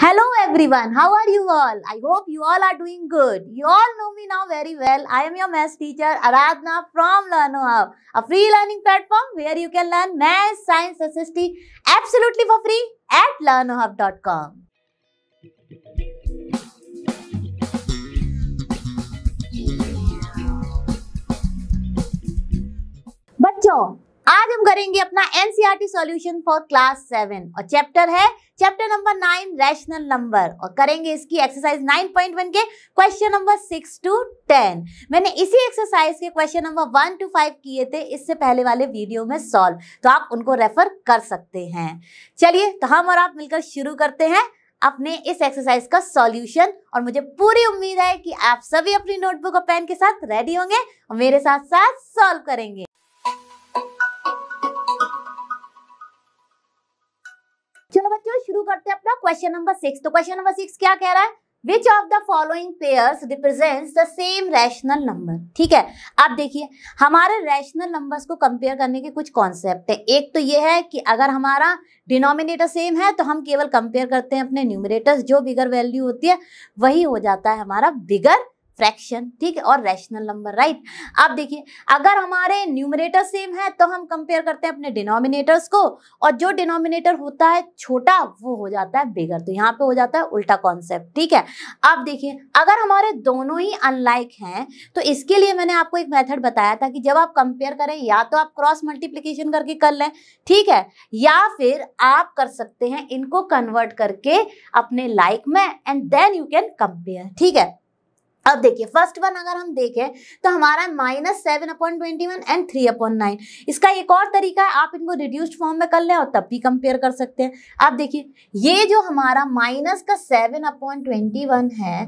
Hello everyone, how are you all? I hope you all are doing good. You all know me now very well. I am your maths teacher Aradhna from Learno Hub, a free learning platform where you can learn math, science, SST absolutely for free at learnohub.com. बच्चों आज हम करेंगे अपना NCERT solution for class seven और chapter है chapter number nine rational number और करेंगे इसकी एक्सरसाइज 9.1 के question number six to ten मैंने इसी एक्सरसाइज के question number one to five किए थे, इससे पहले वाले वीडियो में सॉल्व तो आप उनको रेफर कर सकते हैं. चलिए तो हम और आप मिलकर शुरू करते हैं अपने इस एक्सरसाइज का सॉल्यूशन और मुझे पूरी उम्मीद है कि आप सभी अपनी नोटबुक और पेन के साथ रेडी होंगे और मेरे साथ साथ सॉल्व करेंगे. चलो बच्चों, शुरू करते हैं अपना क्वेश्चन नंबर सिक्स तो क्वेश्चन नंबर सिक्स क्या कह रहा है? Which of the following pairs represents the same rational number ठीक है? अब देखिए, हमारे रैशनल नंबर्स को कंपेयर करने के कुछ कॉन्सेप्ट है। एक तो ये है कि अगर हमारा डिनोमिनेटर सेम है तो हम केवल कंपेयर करते हैं अपने न्यूमिनेटर्स जो बिगर वैल्यू होती है, वही हो जाता है हमारा बिगर फ्रैक्शन, ठीक है? और रैशनल नंबर राइट अब देखिए, अगर हमारे न्यूमरेटर सेम है तो हम कंपेयर करते हैं अपने डिनोमिनेटर्स को, और जो डिनोमिनेटर होता है छोटा, वो हो जाता है बिगर तो यहाँ पे हो जाता है उल्टा कॉन्सेप्ट ठीक है? अब देखिए, अगर हमारे दोनों ही अनलाइक हैं तो इसके लिए मैंने आपको एक मेथड बताया था कि जब आप कंपेयर करें, या तो आप क्रॉस मल्टीप्लीकेशन करके कर लें, ठीक है? या फिर आप कर सकते हैं इनको कन्वर्ट करके अपने लाइक में and then you can compare ठीक है? अब देखिए फ़र्स्ट वन अगर हम देखें तो हमारा minus seven upon twenty one and three upon nine इसका एक और तरीका है, आप इनको रिड्यूस्ड फॉर्म में कर लें और तब भी कंपेयर कर सकते हैं। आप देखिए, ये जो हमारा माइनस का सेवन अपॉइंट ट्वेंटी वन है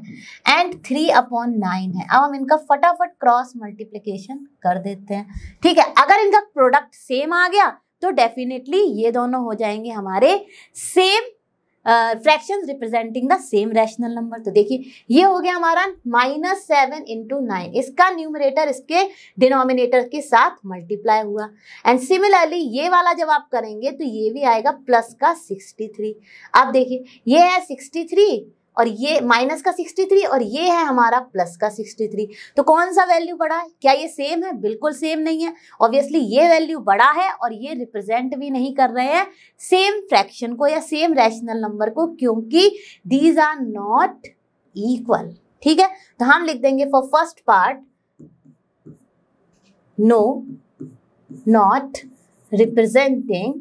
एंड थ्री अपॉइंट नाइन है, अब हम इनका फटाफट क्रॉस मल्टीप्लीकेशन कर देते हैं। ठीक है, अगर इनका प्रोडक्ट सेम आ गया तो डेफिनेटली ये दोनों हो जाएँगे हमारे same fraction representing the same rational number तो देखिए, ये हो गया हमारा माइनस सेवन इंटू नाइन इसका न्यूमरेटर इसके डिनोमिनेटर के साथ मल्टीप्लाई हुआ. एंड सिमिलरली ये वाला जब आप करेंगे तो ये भी आएगा प्लस का सिक्सटी थ्री अब देखिए, ये है सिक्सटी थ्री और ये माइनस का 63 और ये है हमारा प्लस का 63 तो कौन सा वैल्यू बड़ा है? क्या ये सेम है? बिल्कुल सेम नहीं है। ऑब्वियसली ये वैल्यू बड़ा है और ये रिप्रेजेंट भी नहीं कर रहे हैं। सेम फ्रैक्शन को या सेम रैशनल नंबर को क्योंकि दीज आर नॉट इक्वल ठीक है? तो हम लिख देंगे for first part no not representing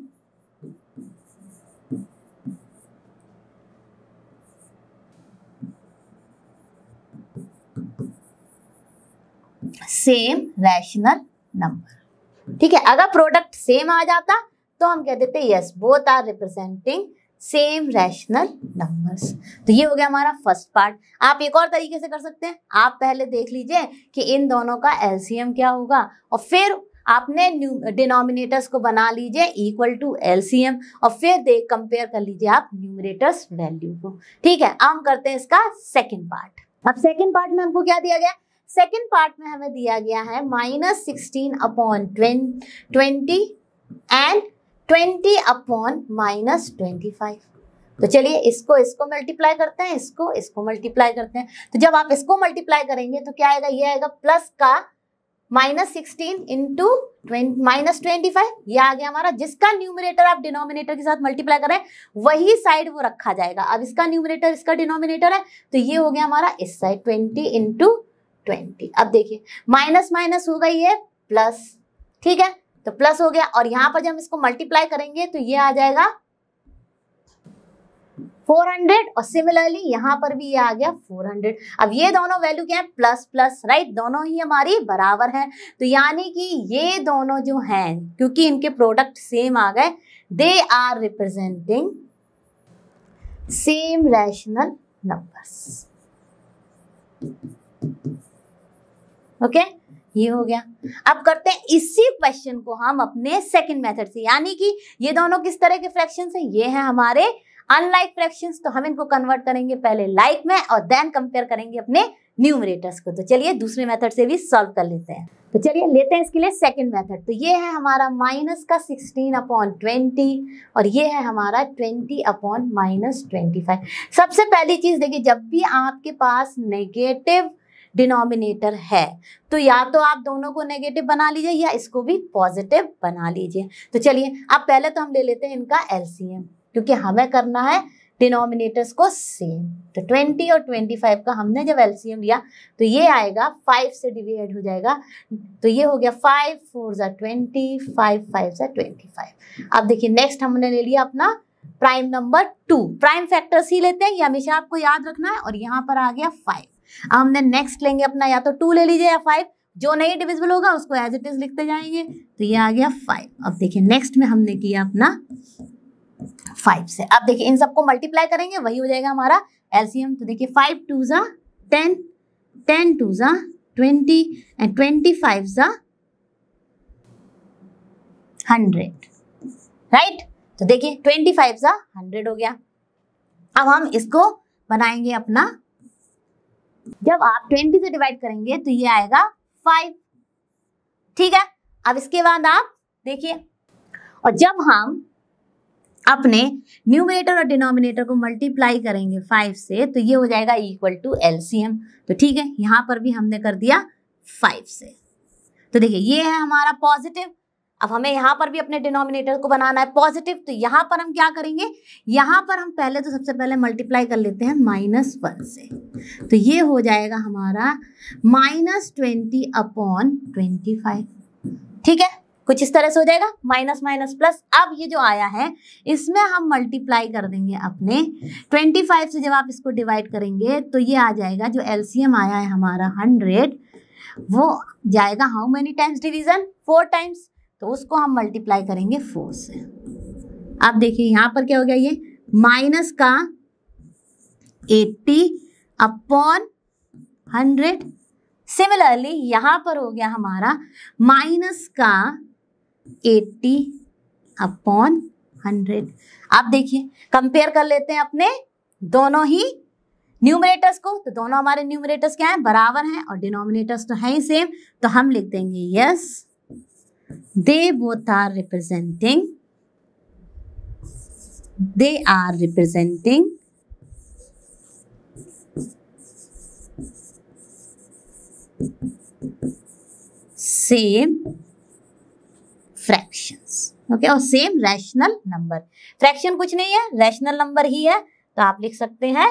same rational number ठीक है, अगर प्रोडक्ट सेम आ जाता तो हम कह देते yes both are representing same rational numbers तो ये हो गया हमारा फ़र्स्ट पार्ट आप एक और तरीके से कर सकते हैं। आप पहले देख लीजिए कि इन दोनों का एलसीएम क्या होगा, और फिर आपने डिनोमिनेटर्स को बना लीजिए इक्वल टू एलसीएम और फिर देख कंपेयर कर लीजिए आप न्यूमरेटर्स वैल्यू को। ठीक है, अब हम करते हैं इसका सेकेंड पार्ट अब सेकेंड पार्ट में हमको क्या दिया गया? सेकेंड पार्ट में हमें दिया गया है minus sixteen upon twenty and twenty upon minus twenty five तो चलिए इसको इसको मल्टीप्लाई करते हैं, इसको इसको मल्टीप्लाई करते हैं। तो जब आप इसको मल्टीप्लाई करेंगे तो क्या आएगा? ये आएगा प्लस का minus sixteen into minus twenty five ये आ गया हमारा, जिसका न्यूमिनेटर आप डिनोमिनेटर के साथ मल्टीप्लाई करें वही साइड वो रखा जाएगा। अब इसका न्यूमिनेटर इसका डिनोमिनेटर है तो ये हो गया हमारा इस साइड ट्वेंटी इंटू ट्वेंटी। अब देखिए, माइनस माइनस हो गई है, प्लस। ठीक है? तो प्लस हो गया, और यहाँ पर जब इसको मल्टीप्लाई करेंगे तो ये आ जाएगा 400 और सिमिलरली यहाँ पर भी ये आ गया 400 अब ये दोनों वैल्यू क्या है? प्लस प्लस राइट दोनों ही हमारी बराबर हैं। तो यानी कि ये दोनों जो हैं, क्योंकि इनके प्रोडक्ट सेम आ गए they are representing same rational numbers okay ये हो गया। अब करते हैं इसी क्वेश्चन को हम अपने सेकंड मेथड से। यानी कि ये दोनों किस तरह के फ्रैक्शंस हैं? ये हैं हमारे अनलाइक फ्रैक्शंस तो हम इनको कन्वर्ट करेंगे पहले लाइक like में और देन कंपेयर करेंगे अपने न्यूमरेटर्स को। तो चलिए दूसरे मेथड से भी सॉल्व कर लेते हैं। तो चलिए लेते हैं इसके लिए सेकंड मेथड तो ये है हमारा माइनस का सिक्सटीन अपॉन ट्वेंटी और ये है हमारा twenty upon minus twenty five सबसे पहली चीज़ देखिए, जब भी आपके पास नेगेटिव डिनोमिनेटर है। तो या तो आप दोनों को नेगेटिव बना लीजिए या इसको भी पॉजिटिव बना लीजिए। तो चलिए, अब पहले तो हम ले लेते हैं इनका एलसीएम क्योंकि हमें करना है डिनोमिनेटर्स को सेम तो 20 और 25 का हमने जब एलसीएम लिया तो ये आएगा 5 से डिवाइड हो जाएगा। तो ये हो गया 5 फोर ज़ा ट्वेंटी फाइव फाइव ज़ा ट्वेंटी फाइव अब देखिए नेक्स्ट हमने ले लिया अपना prime number two prime factors ही लेते हैं, ये हमेशा आपको याद रखना है, और यहाँ पर आ गया फाइव अब हमने नेक्स्ट लेंगे अपना, या तो टू ले लीजिए या फाइव जो नहीं डिविजिबल होगा उसको एज इट इज़ लिखते जाएँगे। तो ये आ गया फाइव अब देखिए नेक्स्ट में हमने किया अपना फाइव से। अब देखिए इन सबको मल्टीप्लाई करेंगे, वही हो जाएगा हमारा एलसीएम तो देखिए फाइव टू ज़ा टेन टेन टू ज़ा ट्वेंटी एंड ट्वेंटी फाइव ज़ा हंड्रेड राइट तो देखिए ट्वेंटी फाइव ज़ा हंड्रेड हो गया। अब हम इसको बनाएँगे अपना जब आप ट्वेंटी से डिवाइड करेंगे तो ये आएगा फाइव। ठीक है? अब इसके बाद आप देखिए, और जब हम अपने न्यूमिनेटर और डिनोमिनेटर को मल्टीप्लाई करेंगे फाइव से तो ये हो जाएगा इक्वल टू एलसीएम तो ठीक है, यहाँ पर भी हमने कर दिया फाइव से। तो देखिए, ये है हमारा पॉजिटिव अब हमें यहाँ पर भी अपने डिनोमिनेटर को बनाना है पॉजिटिव तो यहाँ पर हम क्या करेंगे? यहाँ पर हम पहले तो सबसे पहले मल्टीप्लाई कर लेते हैं माइनस वन से। तो ये हो जाएगा हमारा minus twenty upon twenty five ठीक है? कुछ इस तरह से हो जाएगा। माइनस माइनस प्लस अब ये जो आया है, इसमें हम मल्टीप्लाई कर देंगे अपने 25 से जब आप इसको डिवाइड करेंगे तो ये आ जाएगा, जो एलसीएम आया है हमारा 100 वो जाएगा how many times division four times तो उसको हम मल्टीप्लाई करेंगे फोर से। अब देखिए यहाँ पर क्या हो गया ये? माइनस का एट्टी अपॉन हंड्रेड सिमिलरली यहाँ पर हो गया हमारा माइनस का एट्टी अपॉन हंड्रेड आप देखिए कंपेयर कर लेते हैं अपने दोनों ही न्यूमरेटर्स को। तो दोनों हमारे न्यूमरेटर्स क्या हैं? बराबर हैं और डिनोमिनेटर्स तो हैं ही सेम तो हम लिख देंगे yes they both are representing they are representing same fractions okay okay? और सेम रैशनल नंबर फ्रैक्शन कुछ नहीं है रैशनल नंबर ही है तो आप लिख सकते हैं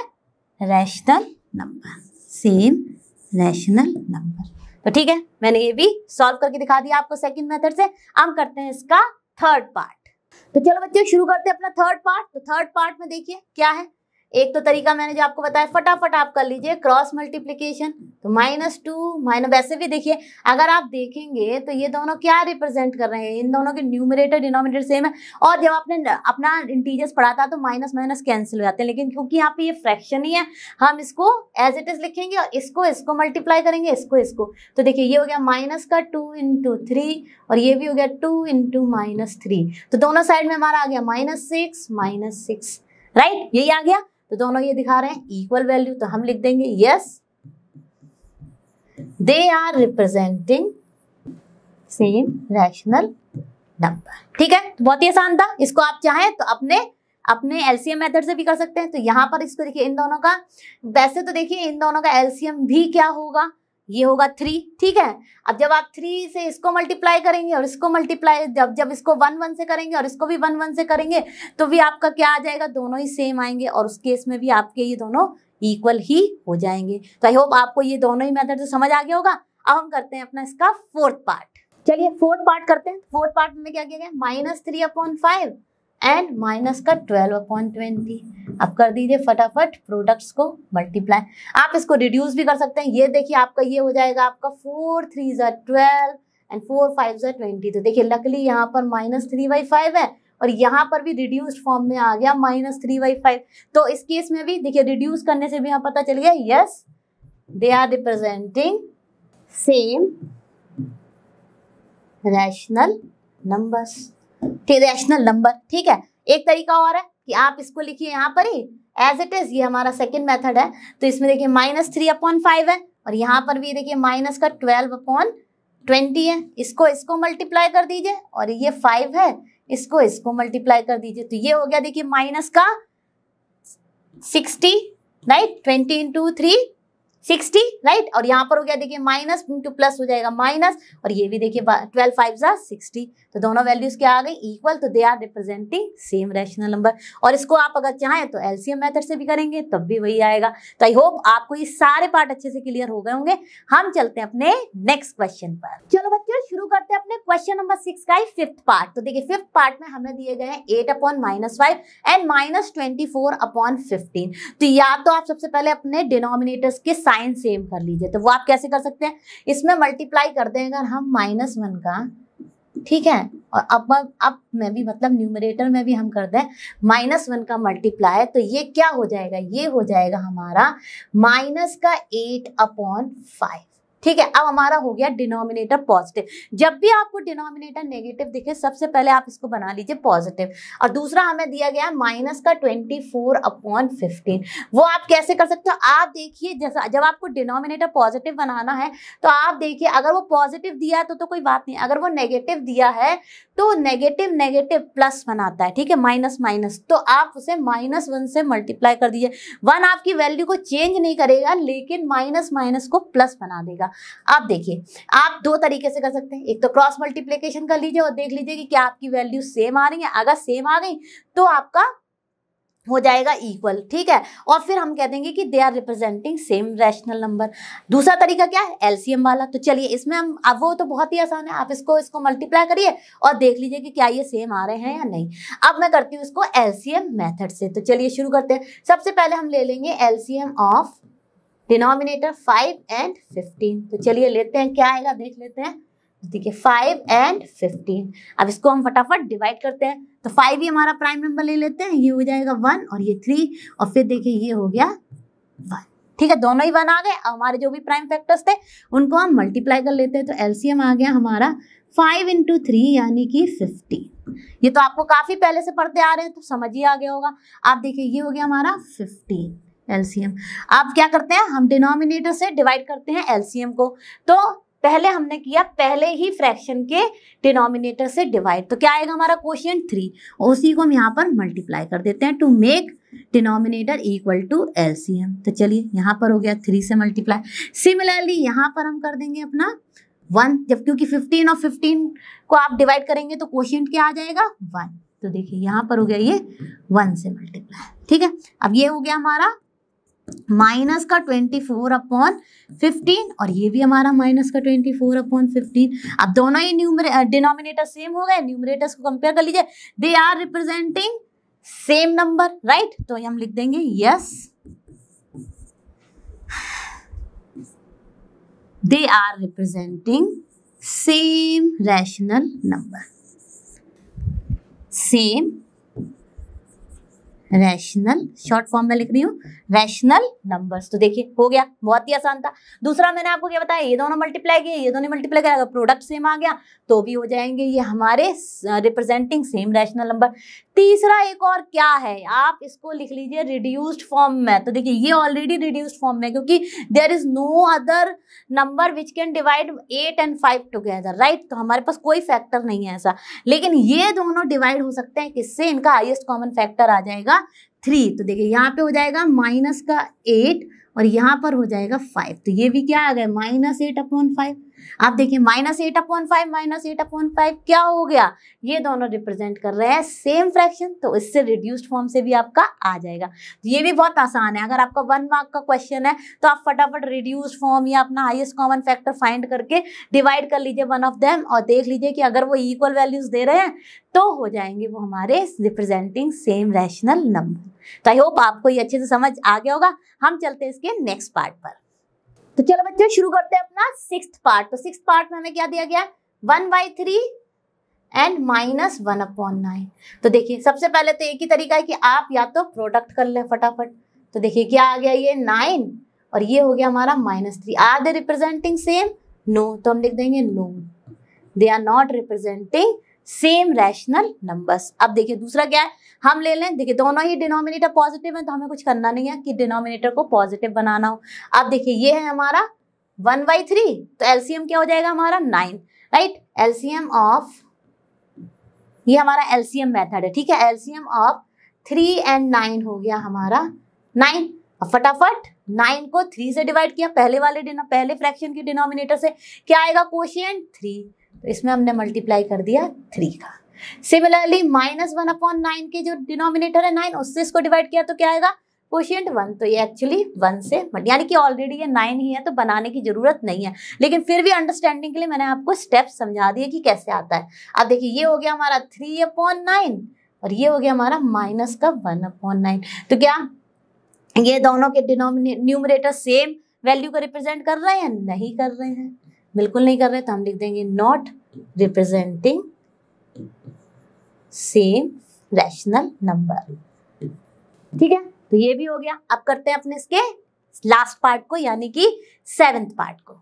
rational number same rational number तो ठीक है, मैंने ये भी सॉल्व करके दिखा दिया आपको सेकंड मेथड से। हम करते हैं इसका थर्ड पार्ट तो चलो बच्चों, शुरू करते हैं अपना थर्ड पार्ट तो थर्ड पार्ट में देखिए क्या है। एक तो तरीका मैंने जो आपको बताया, फटाफट आप कर लीजिए क्रॉस मल्टीप्लीकेशन तो माइनस टू माइनस वैसे भी देखिए, अगर आप देखेंगे तो ये दोनों क्या रिप्रेजेंट कर रहे हैं? इन दोनों के न्यूमिनेटर डिनोमिनेटर सेम है। और जब आपने अपना इंटीजर्स पढ़ा था तो माइनस माइनस कैंसिल हो जाते हैं, लेकिन क्योंकि यहाँ पे ये फ्रैक्शन ही है, हम इसको एज इट इज़ लिखेंगे और इसको इसको मल्टीप्लाई करेंगे, इसको इसको। तो देखिए, ये हो गया माइनस का टू इंटू थ्री और ये भी हो गया टू इंटू माइनस थ्री तो दोनों साइड में हमारा आ गया minus six minus six right यही आ गया। तो दोनों ये दिखा रहे हैं इक्वल वैल्यू तो हम लिख देंगे yes they are representing same rational number ठीक है? तो बहुत ही आसान था। इसको आप चाहें तो अपने अपने एलसीएम मेथड से भी कर सकते हैं। तो यहाँ पर इसको देखिए, इन दोनों का, वैसे तो देखिए, इन दोनों का एलसीएम भी क्या होगा? ये होगा थ्री ठीक है? अब जब आप थ्री से इसको मल्टीप्लाई करेंगे और इसको मल्टीप्लाई जब जब इसको वन वन से करेंगे और इसको भी वन वन से करेंगे तो भी आपका क्या आ जाएगा? दोनों ही सेम आएँगे और उस केस में भी आपके ये दोनों इक्वल ही हो जाएँगे। तो आई होप आपको ये दोनों ही मेथड से समझ आ गया होगा। अब हम करते हैं अपना इसका फोर्थ पार्ट चलिए फोर्थ पार्ट करते हैं। फोर्थ पार्ट में क्या किया गया? Minus three upon five and minus का ट्वेल्व अपॉन ट्वेंटी अब कर दीजिए फटाफट प्रोडक्ट्स को मल्टीप्लाई आप इसको रिड्यूस भी कर सकते हैं। ये देखिए, आपका ये हो जाएगा आपका फोर थ्री ज़ा ट्वेल्व एंड फोर फाइव ज़ा ट्वेंटी तो देखिए लकली यहाँ पर माइनस थ्री बाई फाइव है और यहाँ पर भी रिड्यूस्ड फॉर्म में आ गया माइनस थ्री बाई फाइव तो इस केस में भी देखिए रिड्यूस करने से भी यहाँ पता चल गया yes they are representing same rational numbers rational number ठीक है? एक तरीका और है कि आप इसको लिखिए यहाँ पर ही। एज इट इज़ ये हमारा सेकेंड मेथड है। तो इसमें देखिए माइनस थ्री अपॉन फाइव है और यहाँ पर भी देखिए माइनस का ट्वेल्व अपॉन ट्वेंटी है। इसको इसको मल्टीप्लाई कर दीजिए और ये फाइव है। इसको इसको मल्टीप्लाई कर दीजिए। तो ये हो गया देखिए माइनस का sixty right twenty into three sixty right और यहाँ पर हो गया, देखिए माइनस इंटू प्लस हो जाएगा माइनस और ये भी देखिए ट्वेल्व फाइव जा सिक्सटी तो दोनों वैल्यूज़ क्या आ गई? इक्वल तो they are representing same rational number और इसको आप अगर चाहें तो एलसीएम मेथड से भी करेंगे, तब भी वही आएगा। तो आई होप आपको ये सारे पार्ट अच्छे से क्लियर हो गए होंगे। हम चलते हैं अपने नेक्स्ट क्वेश्चन पर। चलो बच्चों, शुरू करते हैं अपने क्वेश्चन नंबर सिक्स का फिफ्थ पार्ट तो देखिए फिफ्थ पार्ट में हमें दिए गए हैं eight upon minus five and minus twenty four upon fifteen तो या तो आप सबसे पहले अपने डिनोमिनेटर्स के साइन सेम कर लीजिए तो वो आप कैसे कर सकते हैं? इसमें मल्टीप्लाई कर दें अगर हम माइनस वन का, ठीक है? और अब अब मैं भी मतलब न्यूमरेटर में भी हम कर दें माइनस वन का मल्टीप्लाई तो ये क्या हो जाएगा? ये हो जाएगा हमारा माइनस का एट अपॉन फाइव ठीक है अब हमारा हो गया डिनोमिनेटर पॉजिटिव जब भी आपको डिनोमिनेटर नेगेटिव दिखे सबसे पहले आप इसको बना लीजिए पॉजिटिव और दूसरा हमें दिया गया माइनस का ट्वेंटी फोर अपॉन फिफ्टीन वो आप कैसे कर सकते हो? आप देखिए जैसा जब आपको डिनोमिनेटर पॉजिटिव बनाना है तो आप देखिए अगर वो पॉजिटिव दिया तो, तो कोई बात नहीं. अगर वो नेगेटिव दिया है तो नेगेटिव नेगेटिव प्लस बनाता है. ठीक है माइनस माइनस तो आप उसे माइनस वन से मल्टीप्लाई कर दीजिए. वन आपकी वैल्यू को चेंज नहीं करेगा लेकिन माइनस माइनस को प्लस बना देगा. आप देखिए, आप दो तरीके से कर सकते हैं। एक तो क्रॉस मल्टीप्लीकेशन कर लीजिए और देख लीजिए कि क्या आपकी वैल्यू सेम आ रही है। अगर सेम आ गई तो आपका हो जाएगा इक्वल ठीक है? और फिर हम कह देंगे कि they are representing same rational number दूसरा तरीका क्या है? एलसीएम वाला। तो चलिए, इसमें हम, अब वो तो बहुत ही आसान है। आप इसको इसको मल्टीप्लाई करिए और देख लीजिए कि क्या ये सेम आ रहे हैं या नहीं। अब मैं करती हूँ इसको एलसीएम मेथड से। तो चलिए शुरू करते हैं। सबसे पहले हम ले लेंगे LCM of denominator five and fifteen तो चलिए लेते हैं, क्या आएगा? देख लेते हैं। देखिए फाइव एंड फिफ्टीन अब इसको हम फटाफट डिवाइड करते हैं। तो फाइव ही हमारा प्राइम नंबर ले लेते हैं। ये हो जाएगा वन और ये थ्री और फिर देखिए, ये हो गया वन ठीक है, दोनों ही वन आ गए। हमारे जो भी प्राइम फैक्टर्स थे, उनको हम मल्टीप्लाई कर लेते हैं। तो एलसीएम आ गया हमारा फाइव इंटू थ्री यानी कि फिफ्टीन ये तो आपको काफ़ी पहले से पढ़ते आ रहे हैं तो समझ ही आ गया होगा। आप देखिए, ये हो गया हमारा फिफ्टीन एलसीएम। आप क्या करते हैं? हम डिनोमिनेटर से डिवाइड करते हैं एलसीएम को। तो पहले हमने किया, पहले ही फ्रैक्शन के डिनोमिनेटर से डिवाइड। तो क्या आएगा हमारा क्वेश्चन थ्री उसी को हम यहाँ पर मल्टीप्लाई कर देते हैं to make denominator equal to LCM तो चलिए, यहाँ पर हो गया थ्री से मल्टीप्लाई सिमिलरली यहाँ पर हम कर देंगे अपना वन जब क्योंकि फिफ्टीन और फिफ्टीन को आप डिवाइड करेंगे तो क्वेश्चन क्या आ जाएगा? वन तो देखिए, यहाँ पर हो गया ये वन से मल्टीप्लाई ठीक है? अब ये हो गया हमारा माइनस का ट्वेंटी फोर अपॉन फिफ्टीन, और ये भी हमारा माइनस का ट्वेंटी फोर अपॉन फिफ्टीन। अब दोनों ही डिनोमिनेटर सेम हो गए न्यूमरेटर्स को कंपेयर कर लीजिए। They are representing same number right तो हम लिख देंगे yes they are representing same rational number same rational short form में लिख रही हूँ। रैशनल नंबर्स तो देखिए, हो गया। बहुत ही आसान था। दूसरा मैंने आपको क्या बताया? ये दोनों मल्टीप्लाई किए, ये दोनों मल्टीप्लाई किया। अगर प्रोडक्ट सेम आ गया तो भी हो जाएँगे ये हमारे रिप्रेजेंटिंग सेम रैशनल नंबर तीसरा एक और क्या है? आप इसको लिख लीजिए रिड्यूस्ड फॉर्म में। तो देखिए, ये ऑलरेडी रिड्यूस्ड फॉर्म में, क्योंकि there is no other number which can divide eight and five together right तो हमारे पास कोई फैक्टर नहीं है ऐसा। लेकिन ये दोनों डिवाइड हो सकते हैं, किससे? इनका हाइएस्ट कॉमन फैक्टर आ जाएगा थ्री तो देखिए, यहाँ पे हो जाएगा माइनस का एट और यहाँ पर हो जाएगा फाइव तो ये भी क्या आ गया? माइनस एट अपॉन फाइव आप देखिए minus eight upon five minus eight upon five क्या हो गया? ये दोनों रिप्रेजेंट कर रहे हैं सेम फ्रैक्शन तो इससे रिड्यूस्ड फॉर्म से भी आपका आ जाएगा। तो ये भी बहुत आसान है। अगर आपका वन मार्क का क्वेश्चन है तो आप फटाफट रिड्यूस्ड फॉर्म या अपना हाईएस्ट कॉमन फैक्टर फाइंड करके डिवाइड कर लीजिए वन ऑफ़ देम और देख लीजिए कि अगर वो इक्वल वैल्यूज़ दे रहे हैं तो हो जाएँगे वो हमारे रिप्रेजेंटिंग सेम रैशनल नंबर तो आई होप आपको ये अच्छे से समझ आ गया होगा। हम चलते हैं इसके नेक्स्ट पार्ट पर। तो चलो बच्चों, शुरू करते हैं अपना सिक्स पार्ट तो सिक्स पार्ट में हमें क्या दिया गया? One by three and minus one upon nine तो देखिए, सबसे पहले तो एक ही तरीका है कि आप या तो प्रोडक्ट कर लें फटाफट. तो देखिए, क्या आ गया ये? नाइन और ये हो गया हमारा minus three are they representing same no तो हम लिख देंगे no they are not representing same rational numbers अब देखिए दूसरा क्या है? हम ले लें, देखिए दोनों ही डिनोमिनेटर पॉजिटिव है तो हमें कुछ करना नहीं है कि डिनोमिनेटर को पॉजिटिव बनाना हो। अब देखिए ये है हमारा वन बाई थ्री तो एलसीएम क्या हो जाएगा हमारा? नाइन राइट एलसीएम ऑफ़ ये हमारा एलसीएम मेथड है, ठीक है? LCM of three and nine हो गया हमारा नाइन फटाफट नाइन को थ्री से डिवाइड किया, पहले वाले पहले फ्रैक्शन के डिनोमिनेटर से। क्या आएगा क्वेश्चन थ्री तो इसमें हमने मल्टीप्लाई कर दिया थ्री का। Similarly minus one upon nine के जो डिनोमिनेटर है नाइन उससे इसको डिवाइड किया तो क्या आएगा? क्वेश्चन वन तो ये एक्चुअली वन से यानी कि ऑलरेडी ये नाइन ही है तो बनाने की ज़रूरत नहीं है। लेकिन फिर भी अंडरस्टैंडिंग के लिए मैंने आपको स्टेप समझा दिए कि कैसे आता है। अब देखिए, ये हो गया हमारा थ्री अपॉन नाइन और ये हो गया हमारा माइनस का वन अपॉन नाइन तो क्या ये दोनों के न्यूमरेटर सेम वैल्यू को रिप्रेजेंट कर रहे हैं? नहीं कर रहे हैं। बिल्कुल नहीं कर रहे तो हम लिख देंगे not representing same rational number ठीक है? तो ये भी हो गया। अब करते हैं अपने इसके लास्ट पार्ट को, यानी कि सेवेंथ पार्ट को।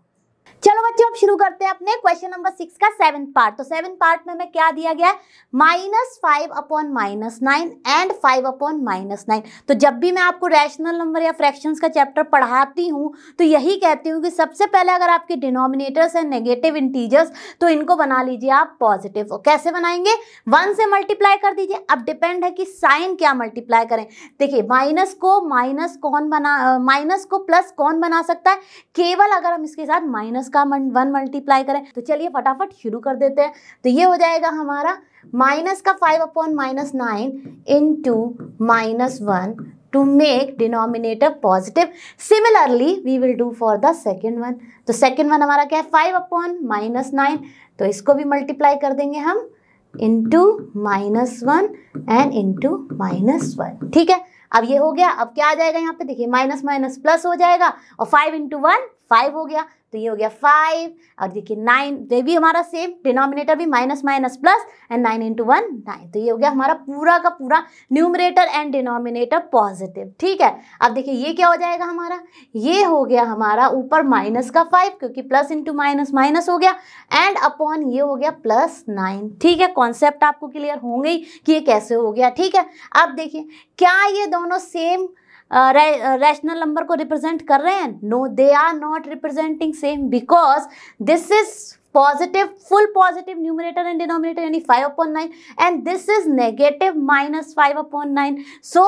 चलो बच्चों, अब शुरू करते हैं अपने क्वेश्चन नंबर सिक्स का सेवन पार्ट तो सेवन पार्ट में हमें क्या दिया गया है? Minus five upon minus nine and five upon minus nine तो जब भी मैं आपको रैशनल नंबर या फ्रैक्शंस का चैप्टर पढ़ाती हूँ तो यही कहती हूँ कि सबसे पहले अगर आपके डिनोमिनेटर्स हैं नेगेटिव इंटीजर्स तो इनको बना लीजिए आप पॉजिटिव कैसे बनाएँगे? वन से मल्टीप्लाई कर दीजिए. अब डिपेंड है कि साइन क्या मल्टीप्लाई करें. देखिए माइनस को माइनस कौन बना माइनस को प्लस कौन बना सकता है? केवल अगर हम इसके साथ माइनस माइनस का वन मल्टीप्लाई करें तो चलिए फटाफट शुरू कर देते हैं। तो ये हो जाएगा हमारा माइनस का five upon minus nine into minus one to make denominator positive. Similarly we will do for the second one तो सेकेंड वन हमारा क्या है? Five upon minus nine. तो इसको भी मल्टीप्लाई कर देंगे हम। Into minus one and into minus one. ठीक है? अब ये हो गया। अब क्या आ जाएगा यहाँ पे? देखिए, माइनस माइनस प्लस हो जाएगा और फाइव इंटू वन, फाइव हो गया। तो ये हो गया फाइव और देखिए नाइन ये भी हमारा सेम डिनोमिनेटर भी minus minus plus and nine into one nine तो ये हो गया हमारा पूरा का पूरा न्यूमरेटर एंड डिनोमिनेटर पॉजिटिव ठीक है? अब देखिए ये क्या हो जाएगा हमारा? ये हो गया हमारा ऊपर माइनस का फाइव क्योंकि प्लस इंटू माइनस माइनस हो गया एंड अपॉन ये हो गया प्लस नाइन ठीक है? कॉन्सेप्ट आपको क्लियर होंगे कि ये कैसे हो गया, ठीक है? अब देखिए, क्या ये दोनों सेम रैशनल नंबर को रिप्रेजेंट कर रहे हैं? No they are not representing same because this is positive full positive numerator and denominator यानी five upon nine and this is negative minus five upon nine so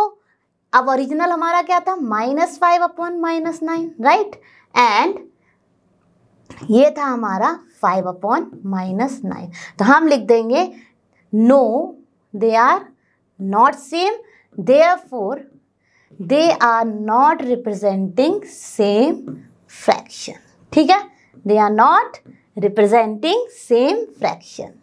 अब original हमारा क्या था? Minus five upon minus nine right and ये था हमारा five upon minus nine तो हम लिख देंगे no they are not same they are for they are not representing same fraction ठीक है? They are not representing same fraction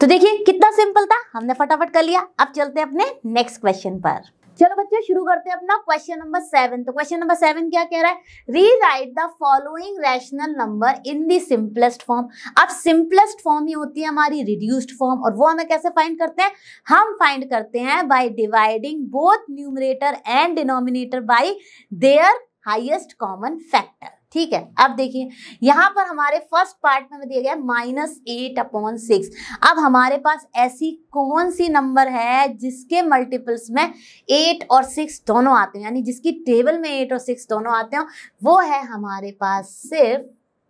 तो देखिए, कितना सिंपल था। हमने फटाफट कर लिया। अब चलते हैं अपने नेक्स्ट क्वेश्चन पर। चलो बच्चे, शुरू करते हैं अपना क्वेश्चन नंबर सेवन तो क्वेश्चन नंबर सेवन क्या कह रहा है? Rewrite the following rational number in the simplest form अब सिंपलेस्ट फॉर्म ही होती है हमारी रिड्यूस्ड फॉर्म और वो हमें कैसे फाइंड करते हैं? हम फाइंड करते हैं by dividing both numerator and denominator by their highest common factor ठीक है? अब देखिए, यहाँ पर हमारे फ़र्स्ट पार्ट में दिया गया माइनस एट अपॉन सिक्स अब हमारे पास ऐसी कौन सी नंबर है जिसके मल्टीपल्स में एट और सिक्स दोनों आते हैं? यानी जिसकी टेबल में एट और सिक्स दोनों आते हो, वो है हमारे पास सिर्फ़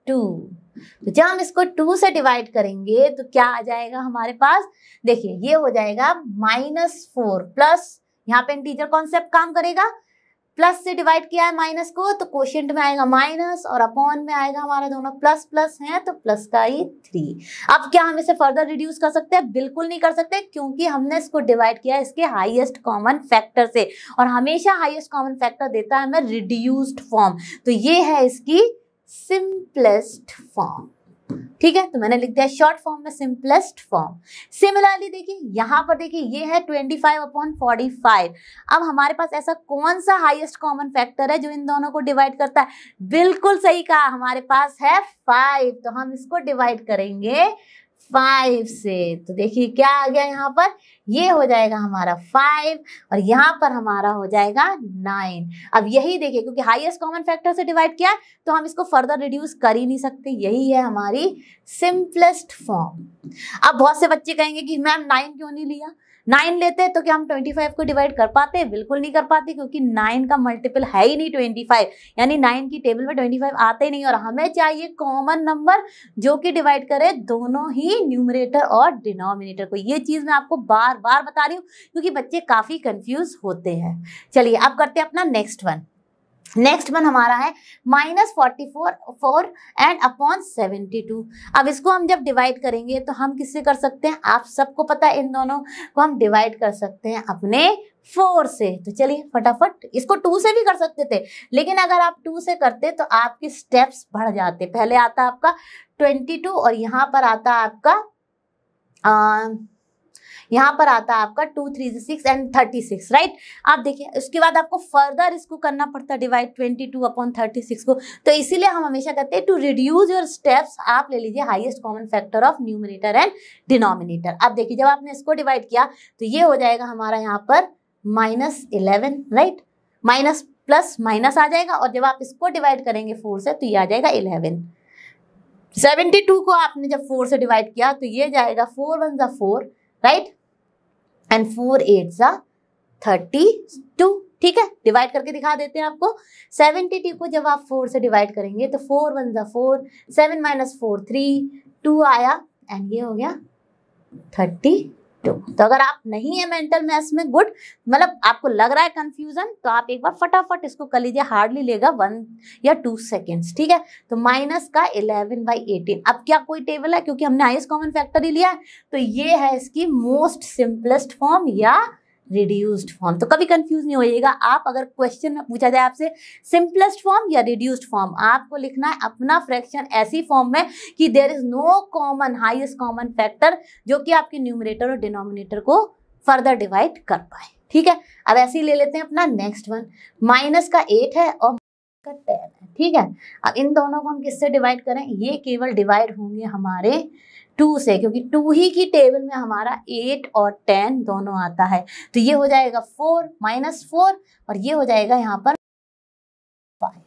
टू तो जब हम इसको टू से डिवाइड करेंगे तो क्या आ जाएगा हमारे पास? देखिए, ये हो जाएगा माइनस फोर प्लस यहाँ पे इंटीजर कॉन्सेप्ट काम करेगा प्लस से डिवाइड किया है माइनस को तो क्वेश्चन में आएगा माइनस और अपॉन में आएगा हमारा दोनों प्लस प्लस है तो प्लस का ही थ्री अब क्या हम इसे फर्दर रिड्यूस कर सकते हैं? बिल्कुल नहीं कर सकते, क्योंकि हमने इसको डिवाइड किया इसके हाईएस्ट कॉमन फैक्टर से और हमेशा हाईएस्ट कॉमन फैक्टर देता है हमें रिड्यूस्ड फॉर्म तो ये है इसकी सिंपलेस्ट फॉर्म ठीक है? तो मैंने लिख दिया शॉर्ट फॉर्म में सिंपलेस्ट फॉर्म सिमिलरली देखिए, यहाँ पर देखिए, ये है ट्वेंटी फाइव अपॉन फोर्टी अब हमारे पास ऐसा कौन सा हाईएस्ट कॉमन फैक्टर है जो इन दोनों को डिवाइड करता है? बिल्कुल सही कहा, हमारे पास है फाइव तो हम इसको डिवाइड करेंगे फाइव से। तो देखिए क्या आ गया यहाँ पर? ये हो जाएगा हमारा फाइव और यहाँ पर हमारा हो जाएगा नाइन अब यही देखिए, क्योंकि हाईएस्ट कॉमन फैक्टर से डिवाइड किया तो हम इसको फर्दर रिड्यूस कर ही नहीं सकते। यही है हमारी सिंपलेस्ट फॉर्म अब बहुत से बच्चे कहेंगे कि, मैम नाइन क्यों नहीं लिया? नाइन लेते तो क्या हम ट्वेंटी फाइव को डिवाइड कर पाते बिल्कुल नहीं कर पाते, क्योंकि नाइन का मल्टीपल है ही नहीं ट्वेंटी फाइव यानी नाइन की टेबल में ट्वेंटी फाइव आते ही नहीं, और हमें चाहिए कॉमन नंबर जो कि डिवाइड करे दोनों ही न्यूमरेटर और डिनोमिनेटर को। ये चीज़ मैं आपको बार बार बता रही हूँ, क्योंकि बच्चे काफ़ी कंफ्यूज होते हैं। चलिए, अब करते हैं अपना नेक्स्ट वन नेक्स्ट वन हमारा है minus forty four four and upon seventy two अब इसको हम जब डिवाइड करेंगे तो हम किससे कर सकते हैं? आप सबको पता है इन दोनों को हम डिवाइड कर सकते हैं अपने फोर से। तो चलिए फटाफट इसको टू से भी कर सकते थे लेकिन अगर आप टू से करते तो आपके स्टेप्स बढ़ जाते। पहले आता आपका ट्वेंटी टू और यहाँ पर आता आपका आ, यहाँ पर आता है आपका two three six and thirty six right आप देखिए, उसके बाद आपको फर्दर इसको करना पड़ता है divide twenty two upon thirty six को। तो इसीलिए हम हमेशा कहते हैं टू रिड्यूज योर स्टेप्स आप ले लीजिए highest common factor of numerator and denominator अब देखिए, जब आपने इसको डिवाइड किया तो ये हो जाएगा हमारा यहाँ पर minus eleven right minus plus minus आ जाएगा और जब आप इसको डिवाइड करेंगे फोर से तो ये आ जाएगा इलेवन सेवेंटी टू को आपने जब फोर से डिवाइड किया तो ये जाएगा फोर वन ज़ा four right and four eight सा थर्टी टू। ठीक है? डिवाइड करके दिखा देते हैं आपको। सेवेंटी टू को जब आप फोर से डिवाइड करेंगे तो फोर वन ज़ा four, seven minus four three, two आया, एंड ये हो गया थर्टी टू तो अगर आप नहीं है मेंटल मैथ्स में, गुड। मतलब आपको लग रहा है कंफ्यूजन तो आप एक बार फटाफट इसको कर लीजिए हार्डली लेगा वन या टू सेकेंड्स ठीक है? तो माइनस का इलेवन बाई एटीन अब क्या कोई टेबल है? क्योंकि हमने हाइस्ट कॉमन फैक्टर ही लिया है। तो ये है इसकी मोस्ट सिंपलेस्ट फॉर्म या रिड्यूस्ड फॉर्म तो कभी कंफ्यूज नहीं होइएगा। आप अगर क्वेश्चन में पूछा जाए आपसे सिंपलेस्ट फॉर्म या रिड्यूस्ड फॉर्म आपको लिखना है अपना फ्रैक्शन ऐसी फॉर्म में कि there is no common highest common factor जो कि आपके न्यूमरेटर और डिनोमिनेटर को फर्दर डिवाइड कर पाए। ठीक है? अब ऐसे ही ले लेते हैं अपना नेक्स्ट वन माइनस का एट है और का टेन है। ठीक है? अब इन दोनों को हम किससे डिवाइड करें? ये केवल डिवाइड होंगे हमारे टू से, क्योंकि टू ही की टेबल में हमारा एट और टेन दोनों आता है। तो ये हो जाएगा फोर माइनस फोर और ये हो जाएगा यहाँ पर फाइव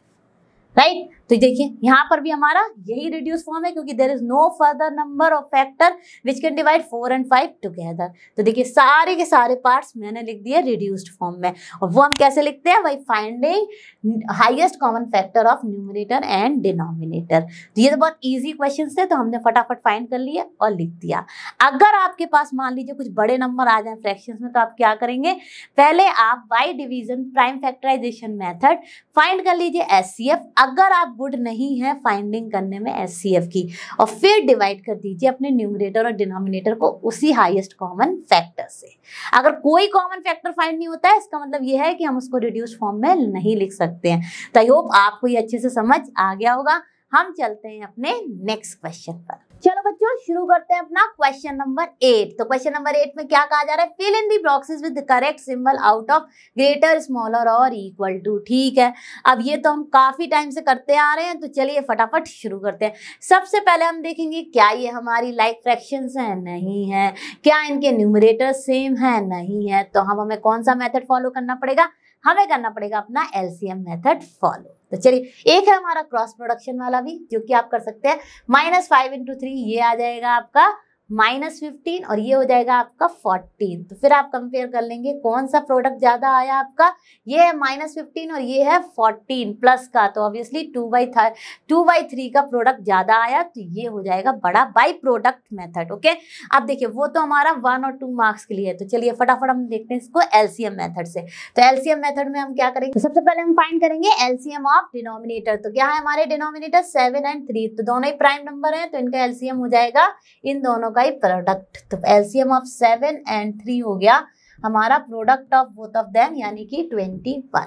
राइट तो देखिए, यहाँ पर भी हमारा यही रिड्यूस फॉर्म है क्योंकि there is no further number of factor which can divide four and five together तो देखिए, सारे के सारे पार्ट्स मैंने लिख दिए रिड्यूस्ड फॉर्म में। और वो हम कैसे लिखते हैं? By finding highest common factor of numerator and denominator तो ये तो बहुत ईजी क्वेश्चन थे तो हमने फटाफट फाइंड कर लिया और लिख दिया। अगर आपके पास मान लीजिए कुछ बड़े नंबर आ जाए फ्रैक्शन में तो आप क्या करेंगे? पहले आप by division prime factorization method find कर लीजिए एस अगर आप गुड नहीं है फाइंडिंग करने में एससीएफ की। और फिर डिवाइड कर दीजिए अपने न्यूमरेटर और डिनोमिनेटर को उसी हाईएस्ट कॉमन फैक्टर से। अगर कोई कॉमन फैक्टर फाइंड नहीं होता है, इसका मतलब यह है कि हम उसको रिड्यूस फॉर्म में नहीं लिख सकते हैं। तो आई होप आपको ये अच्छे से समझ आ गया होगा। हम चलते हैं अपने नेक्स्ट क्वेश्चन पर। चलो बच्चों, शुरू करते हैं अपना क्वेश्चन नंबर एट तो क्वेश्चन नंबर एट में क्या कहा जा रहा है? Fill in the boxes with correct symbol out of greater smaller और इक्वल टू ठीक है? अब ये तो हम काफ़ी टाइम से करते आ रहे हैं तो चलिए फटाफट शुरू करते हैं। सबसे पहले हम देखेंगे, क्या ये हमारी लाइक फ्रैक्शन है? नहीं है। क्या इनके न्यूमरेटर सेम है? नहीं है। तो हम हमें कौन सा मेथड फॉलो करना पड़ेगा? हमें करना पड़ेगा अपना एलसीएम मेथड फॉलो तो चलिए, एक है हमारा क्रॉस प्रोडक्शन वाला भी, जो कि आप कर सकते हैं। माइनस फाइव इंटू थ्री ये आ जाएगा आपका माइनस फिफ्टीन और ये हो जाएगा आपका फोर्टीन। तो फिर आप कंपेयर कर लेंगे कौन सा प्रोडक्ट ज़्यादा आया आपका? ये है माइनस फिफ्टीन और ये है फोर्टीन प्लस का। तो obviously two by two by three का प्रोडक्ट ज़्यादा आया तो ये हो जाएगा बड़ा बाई प्रोडक्ट मेथड ओके अब देखिए, वो तो हमारा वन और टू मार्क्स के लिए है। तो चलिए फटाफट हम देखते हैं इसको एलसीएम मेथड से। तो एलसीएम मेथड में हम क्या करेंगे? तो सबसे पहले हम फाइंड करेंगे एलसीएम ऑफ़ डिनोमिनेटर तो क्या है हमारे डिनोमिनेटर सेवन एंड थ्री तो दोनों ही प्राइम नंबर है तो इनका एलसीएम हो जाएगा इन दोनों का ही प्रोडक्ट तो LCM of seven and three हो गया. हमारा product of both of them यानी कि ट्वेंटी वन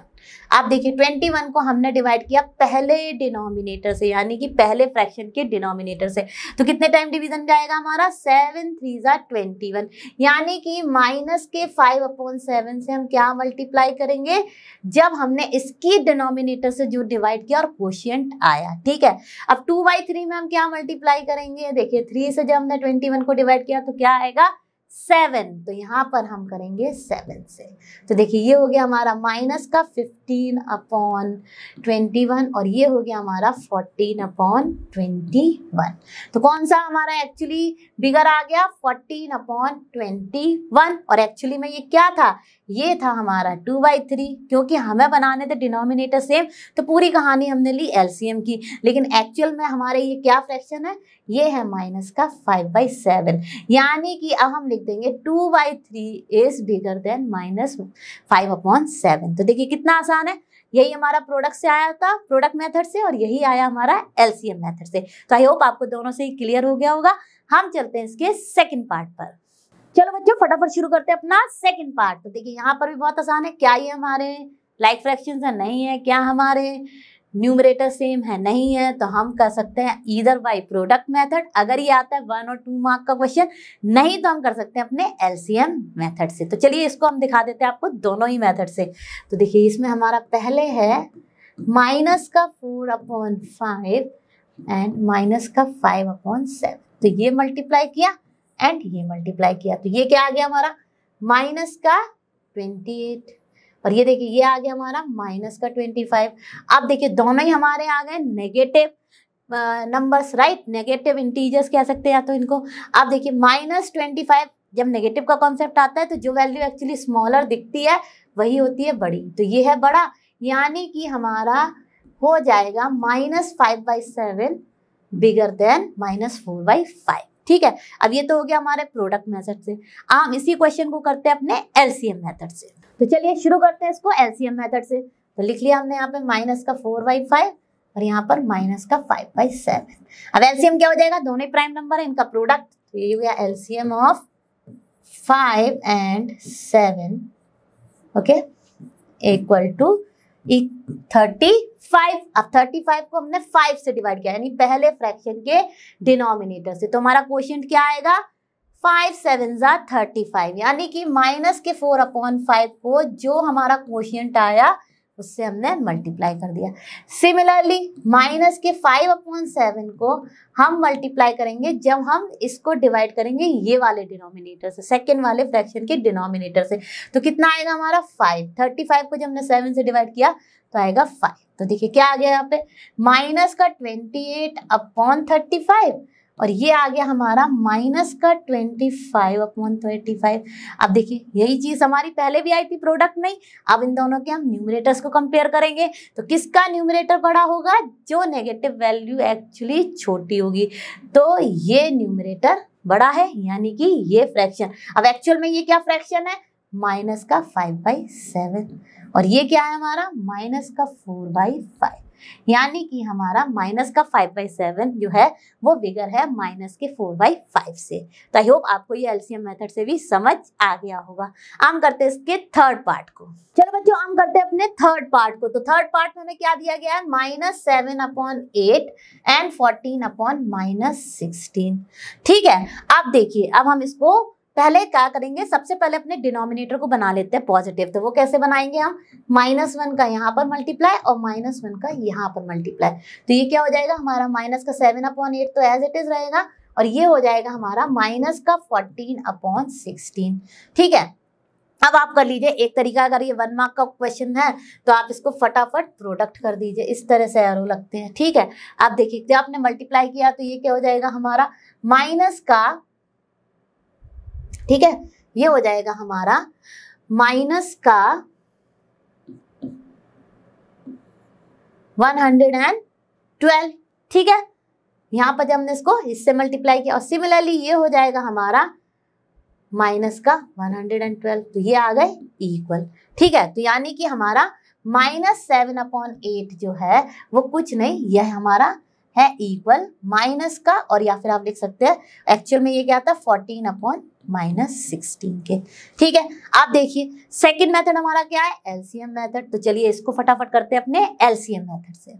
आप देखिए ट्वेंटी वन को हमने डिवाइड किया पहले डिनोमिनेटर से, यानी कि पहले फ्रैक्शन के डिनोमिनेटर से। तो कितने टाइम डिवीज़न जाएगा हमारा? सेवन थ्री ज़ा ट्वेंटी वन यानी कि माइनस के फाइव अपॉन सेवन से हम क्या मल्टीप्लाई करेंगे? जब हमने इसकी डिनोमिनेटर से जो डिवाइड किया और क्वेश्चन आया, ठीक है? अब टू बाई थ्री में हम क्या मल्टीप्लाई करेंगे? देखिए थ्री से जब हमने ट्वेंटी वन को डिवाइड किया तो क्या आएगा? सेवन। तो यहाँ पर हम करेंगे सेवन से। तो देखिए, ये हो गया हमारा माइनस का फिफ्टीन अपॉन ट्वेंटी वन और ये हो गया हमारा फोर्टीन अपॉन ट्वेंटी वन। तो कौन सा हमारा एक्चुअली बिगर आ गया? Fourteen upon twenty one. और एक्चुअली में ये क्या था? ये था हमारा टू बाई थ्री क्योंकि हमें बनाने थे डिनोमिनेटर सेम तो पूरी कहानी हमने ली एलसीएम की। लेकिन एक्चुअल में हमारे ये क्या फ्रैक्शन है? ये है माइनस का फाइव बाई सेवन यानी कि अब हम लिख देंगे two by three is bigger than minus five upon seven तो देखिए कितना आसान है। यही हमारा प्रोडक्ट से आया था प्रोडक्ट मेथड से, और यही आया हमारा एलसीएम मेथड से। तो आई होप आपको दोनों से ही क्लियर हो गया होगा। हम चलते हैं इसके सेकंड पार्ट पर। चलो बच्चों, फटाफट शुरू करते हैं अपना सेकंड पार्ट तो देखिए, यहाँ पर भी बहुत आसान है। क्या ये हमारे लाइक फ्रैक्शन है? नहीं है। क्या हमारे न्यूमरेटर सेम है? नहीं है। तो हम कर सकते हैं इधर बाई प्रोडक्ट मेथड अगर ये आता है वन और टू मार्क का क्वेश्चन नहीं तो हम कर सकते हैं अपने एलसीएम मेथड से। तो चलिए, इसको हम दिखा देते हैं आपको दोनों ही मेथड से। तो देखिए, इसमें हमारा पहले है माइनस का four upon five and minus का फाइव अपॉन सेवन तो ये मल्टीप्लाई किया। एंड ये मल्टीप्लाई किया। तो ये क्या आ गया हमारा? माइनस का ट्वेंटी एट और ये देखिए, ये आ गया हमारा माइनस का ट्वेंटी फाइव अब देखिए, दोनों ही हमारे आ गए negative numbers right negative integers कह सकते हैं या तो इनको। अब देखिए माइनस ट्वेंटी फाइव जब नेगेटिव का कॉन्सेप्ट आता है तो जो वैल्यू एक्चुअली स्मॉलर दिखती है, वही होती है बड़ी। तो ये है बड़ा। यानी कि हमारा हो जाएगा minus five by seven bigger than minus four by five ठीक है? अब ये तो हो गया हमारे प्रोडक्ट मेथड से। हम इसी क्वेश्चन को करते हैं अपने एलसीएम मेथड से। तो चलिए शुरू करते हैं इसको एलसीएम मेथड से। तो लिख लिया हमने यहाँ पे माइनस का फोर बाई फाइव और यहाँ पर माइनस का फाइव बाई सेवन अब एलसीएम क्या हो जाएगा? दोनों प्राइम नंबर है, इनका प्रोडक्ट तो ये हो गया LCM of five and seven okay equal to thirty five अब थर्टी फाइव को हमने फाइव से डिवाइड किया, यानी पहले फ्रैक्शन के डिनोमिनेटर से। तो हमारा क्वेश्चन क्या आएगा? फाइव सेवन जा थर्टी फाइव यानी कि माइनस के फोर अपॉन फाइव को जो हमारा क्वेश्चन आया उससे हमने मल्टीप्लाई कर दिया। सिमिलरली माइनस के फाइव अपॉन सेवन को हम मल्टीप्लाई करेंगे जब हम इसको डिवाइड करेंगे ये वाले डिनोमिनेटर से सेकेंड वाले फ्रैक्शन के डिनोमिनेटर से। तो कितना आएगा हमारा फाइव थर्टी फाइव को जब हमने सेवन से डिवाइड किया तो आएगा फाइव तो देखिए क्या आ गया यहाँ पे? माइनस का twenty eight upon thirty five और ये आ गया हमारा माइनस का twenty five upon twenty five. अब देखिए, यही चीज़ हमारी पहले भी आई थी प्रोडक्ट में अब इन दोनों के हम न्यूमरेटर्स को कंपेयर करेंगे। तो किसका न्यूमरेटर बड़ा होगा? जो नेगेटिव वैल्यू एक्चुअली छोटी होगी। तो ये न्यूमरेटर बड़ा है, यानी कि ये फ्रैक्शन अब एक्चुअल में ये क्या फ्रैक्शन है? माइनस का फाइव बाई सेवन और ये क्या है हमारा? माइनस का फोर बाई फाइव यानी कि हमारा माइनस का फाइव बाई सेवन जो है, वो बिगर है माइनस के फोर बाई फाइव से। तो आई होप आपको ये एलसीएम मेथड से भी समझ आ गया होगा। आम करते हैं इसके थर्ड पार्ट को। चलो बच्चों आम करते हैं अपने थर्ड पार्ट को। तो थर्ड पार्ट में हमें क्या दिया गया है? Minus seven upon eight and fourteen upon minus sixteen ठीक है, अब देखिए, अब हम इसको पहले क्या करेंगे, सबसे पहले अपने डिनोमिनेटर को बना लेते हैं पॉजिटिव तो वो कैसे बनाएँगे हम? माइनस वन का यहाँ पर मल्टीप्लाई और माइनस वन का यहाँ पर मल्टीप्लाई तो ये क्या हो जाएगा, हमारा माइनस का सेवन अपॉन एट तो एज इट इज़ रहेगा और ये हो जाएगा हमारा माइनस का फोर्टीन अपॉन सिक्सटीन ठीक है? अब आप कर लीजिए, एक तरीका अगर ये वन मार्क का क्वेश्चन है तो आप इसको फटाफट प्रोडक्ट कर दीजिए। इस तरह से एरो लगते हैं। ठीक है? आप देखिए आपने मल्टीप्लाई किया तो ये क्या हो जाएगा हमारा माइनस का ठीक है? ये हो जाएगा हमारा माइनस का वन हंड्रेड एंड ट्वेल्व, ठीक है? यहाँ पर जब हमने इसको इससे मल्टीप्लाई किया और सिमिलरली ये हो जाएगा हमारा माइनस का वन हंड्रेड एंड ट्वेल्व तो ये आ गए इक्वल ठीक है? तो यानी कि हमारा माइनस सेवन अपॉन एट जो है, वो कुछ नहीं, यह हमारा है इक्वल माइनस का, और या फिर आप लिख सकते हैं एक्चुअल में ये क्या था? फोर्टीन अपॉन माइनस सिक्सटीन के। ठीक है, आप देखिए सेकंड मेथड हमारा क्या है? एलसीएम मेथड तो चलिए इसको फटाफट करते हैं अपने एलसीएम मेथड से।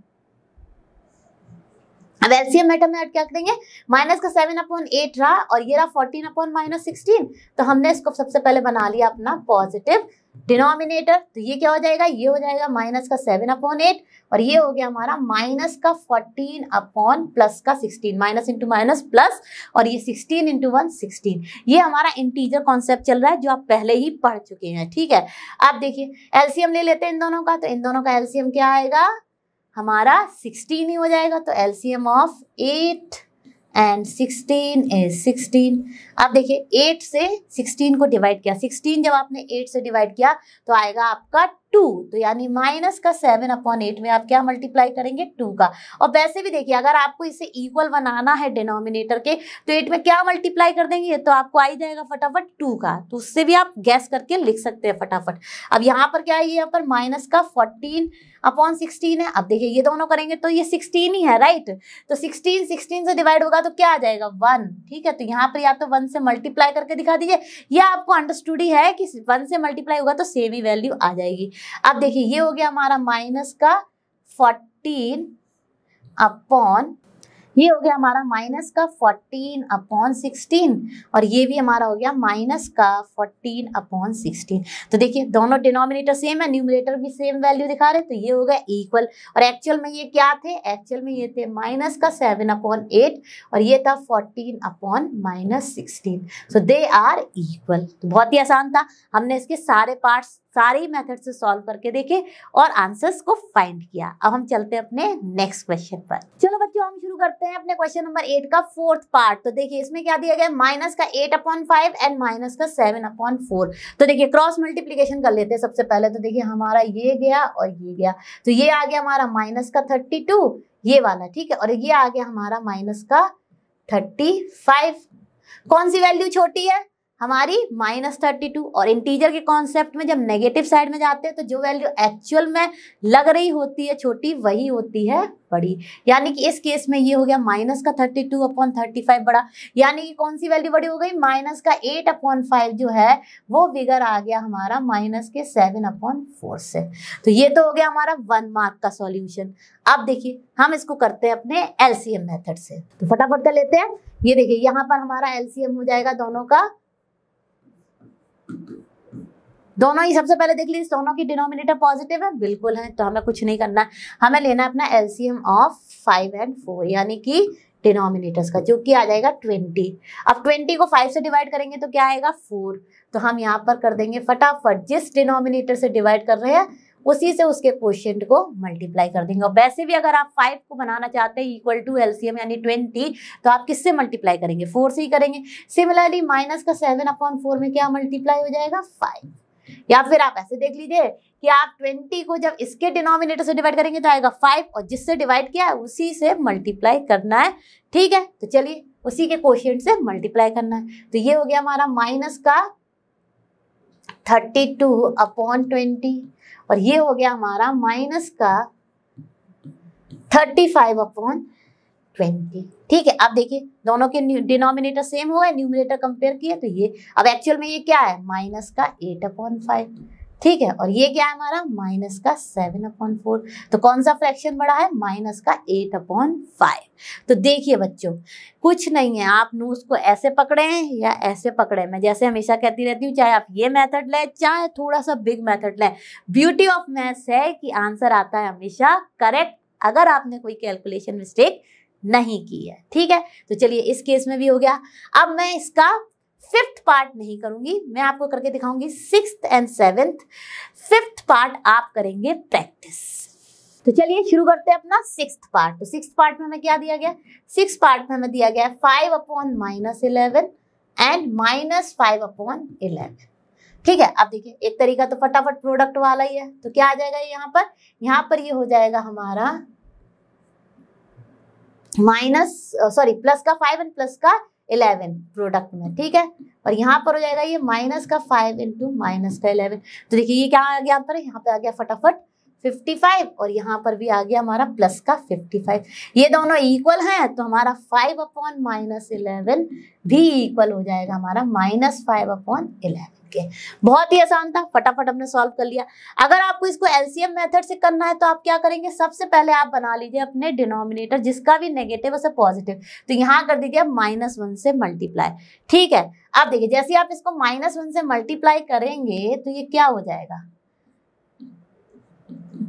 अब एलसीएम मेथड में क्या करेंगे? माइनस का सेवन अपॉन एट रहा, और ये रहा फोर्टीन अपॉन माइनस सिक्सटीन तो हमने इसको सबसे पहले बना लिया अपना पॉजिटिव डिनोमिनेटर तो ये क्या हो जाएगा? ये हो जाएगा माइनस का सेवन अपॉन एट और ये हो गया हमारा माइनस का फोर्टीन अपॉन प्लस का sixteen, minus into minus plus और ये सिक्सटीन इंटू वन सिक्सटीन। ये हमारा इंटीजर कॉन्सेप्ट चल रहा है जो आप पहले ही पढ़ चुके हैं, ठीक है? आप देखिए, एलसीएम ले लेते हैं इन दोनों का तो इन दोनों का एलसीएम क्या आएगा? हमारा सिक्सटीन ही हो जाएगा तो LCM of eight and sixteen is sixteen आप देखिए एट से सिक्सटीन को डिवाइड किया। सिक्सटीन जब आपने एट से डिवाइड किया तो आएगा आपका टू तो यानी माइनस का सेवन अपॉन एट में आप क्या मल्टीप्लाई करेंगे? टू का। और वैसे भी देखिए, अगर आपको इसे इक्वल बनाना है डिनोमिनेटर के तो एट में क्या मल्टीप्लाई कर देंगे? तो आपको आ जाएगा फटाफट टू का। तो उससे भी आप गैस करके लिख सकते हैं फटाफट। अब यहाँ पर क्या है? यहाँ पर माइनस का फोर्टीन अपॉन सिक्सटीन है। अब देखिए, ये दोनों करेंगे तो ये सिक्सटीन ही है राइट तो सिक्सटीन सिक्सटीन से डिवाइड होगा तो क्या आ जाएगा? वन ठीक है? तो यहाँ पर या तो वन से मल्टीप्लाई करके दिखा दीजिए। या आपको अंडरस्टूड ही है कि वन से मल्टीप्लाई होगा तो सेम ही वैल्यू आ जाएगी। अब देखिए, ये हो गया हमारा माइनस का फोर्टीन अपॉन ये हो गया हमारा माइनस का फोर्टीन अपॉन सिक्सटीन और ये भी हमारा हो गया माइनस का फोर्टीन अपॉन सिक्सटीन। तो देखिए, दोनों डिनोमिनेटर सेम है न्यूमिनेटर भी सेम वैल्यू दिखा रहे तो ये हो गया इक्वल और एक्चुअल में ये क्या थे? एक्चुअल में ये थे माइनस का सेवन अपॉन एट और ये था fourteen upon minus sixteen so they are equal तो बहुत ही आसान था। हमने इसके सारे पार्ट्स सारे मेथड से सॉल्व करके देखे और आंसर्स को फाइंड किया। अब हम चलते हैं अपने नेक्स्ट क्वेश्चन पर। चलो बच्चों, हम शुरू करते हैं अपने क्वेश्चन नंबर एट का फोर्थ पार्ट। तो देखिए, इसमें क्या दिया गया माइनस का eight upon five and minus का सेवन अपॉन फोर। तो देखिए, क्रॉस मल्टीप्लीकेशन कर लेते हैं सबसे पहले। तो देखिए, हमारा ये गया और ये गया। तो ये आ गया हमारा माइनस का थर्टी टू, ये वाला, ठीक है? और ये आ गया हमारा माइनस का थर्टी फाइव। कौन सी वैल्यू छोटी है? हमारी माइनस थर्टी टू और इंटीजर के कॉन्सेप्ट में जब नेगेटिव साइड में जाते हैं तो जो वैल्यू एक्चुअल में लग रही होती है, छोटी, वही होती है, बड़ी। यानी कि इस केस में ये हो गया माइनस का thirty two upon thirty five बड़ा। यानी कि कौन सी वैल्यू बड़ी हो गई? माइनस का एट अपॉन फाइव जो है, वो फिगर आ गया हमारा माइनस के सेवन अपॉन फोर से। तो ये तो हो गया हमारा वन मार्क का सॉल्यूशन अब देखिए, हम इसको करते हैं अपने एलसीएम मेथड से। तो फटाफट कर लेते हैं। ये देखिए, यहाँ पर हमारा एलसीएम हो जाएगा दोनों का दोनों ही सबसे पहले देख लीजिए, दोनों की डिनोमिनेटर पॉजिटिव है, बिल्कुल है तो हमें कुछ नहीं करना है। हमें लेना है अपना LCM of five and four यानी कि डिनोमिनेटर्स का, जो कि आ जाएगा ट्वेंटी अब ट्वेंटी को फाइव से डिवाइड करेंगे तो क्या आएगा? फोर तो हम यहाँ पर कर देंगे फटाफट, जिस डिनोमिनेटर से डिवाइड कर रहे हैं, उसी से उसके क्वेश्चन को मल्टीप्लाई कर देंगे। और वैसे भी अगर आप फाइव को बनाना चाहते हैं इक्वल टू एलसीएम यानी ट्वेंटी तो आप किससे मल्टीप्लाई करेंगे? फोर से ही करेंगे। सिमिलरली माइनस का सेवन अपॉन फोर में क्या मल्टीप्लाई हो जाएगा? फाइव या फिर आप ऐसे देख लीजिए कि आप ट्वेंटी को जब इसके डिनोमिनेटर से डिवाइड करेंगे तो आएगा फाइव और जिससे डिवाइड किया है, उसी से मल्टीप्लाई करना है। ठीक है? तो चलिए, उसी के क्वेश्चन से मल्टीप्लाई करना है। तो ये हो गया हमारा माइनस का थर्टी टू अपॉन ट्वेंटी और ये हो गया हमारा माइनस का थर्टी फाइव अपॉन ट्वेंटी ठीक है, अब देखिए, दोनों के डिनोमिनेटर सेम हो गए न्यूमिनेटर कंपेयर किए तो ये, अब एक्चुअल में ये क्या है? माइनस का एट अपॉन फाइव ठीक है? और ये क्या है हमारा? माइनस का सेवन अपॉन फोर तो कौन सा फ्रैक्शन बड़ा है? माइनस का एट अपॉन फाइव तो देखिए बच्चों, कुछ नहीं है, आप नूस को ऐसे पकड़े हैं या ऐसे पकड़े मैं जैसे हमेशा कहती रहती हूँ, चाहे आप ये मेथड लें, चाहे थोड़ा सा बिग मेथड लें ब्यूटी ऑफ़ मैथ्स है कि आंसर आता है हमेशा करेक्ट अगर आपने कोई कैलकुलेशन मिस्टेक नहीं की है। ठीक है? तो चलिए इस केस में भी हो गया। अब मैं इसका फिफ्थ पार्ट नहीं करूँगी। मैं आपको करके दिखाऊँगी six and seventh fifth part आप करेंगे प्रैक्टिस तो चलिए शुरू करते हैं अपना सिक्स पार्ट तो सिक्स पार्ट में हमें क्या दिया गया? सिक्स पार्ट में हमें दिया गया five upon minus eleven and minus five upon eleven ठीक है? अब देखिए, एक तरीका तो फटाफट प्रोडक्ट वाला ही है। तो क्या आ जाएगा यहाँ पर? यहाँ पर ये यह हो जाएगा हमारा माइनस सॉरी प्लस का फाइव एंड प्लस का इलेवन प्रोडक्ट में, ठीक है? और यहाँ पर हो जाएगा ये माइनस का फाइव इंटू माइनस का इलेवन तो देखिए ये क्या आ गया यहाँ पर यहाँ पे आ गया फटाफट 55 और यहाँ पर भी आ गया हमारा प्लस का 55 ये दोनों इक्वल हैं तो हमारा 5 अपॉन माइनस इलेवन भी इक्वल हो जाएगा हमारा माइनस फाइव अपॉन इलेवन के बहुत ही आसान था, फटाफट हमने सॉल्व कर लिया। अगर आपको इसको एलसीएम मेथड से करना है तो आप क्या करेंगे? सबसे पहले आप बना लीजिए अपने डिनोमिनेटर जिसका भी नेगेटिव उसे पॉजिटिव तो यहाँ कर दीजिए आप माइनस वन से मल्टीप्लाई ठीक है? अब देखिए, जैसे आप इसको माइनस वन से मल्टीप्लाई करेंगे तो ये क्या हो जाएगा?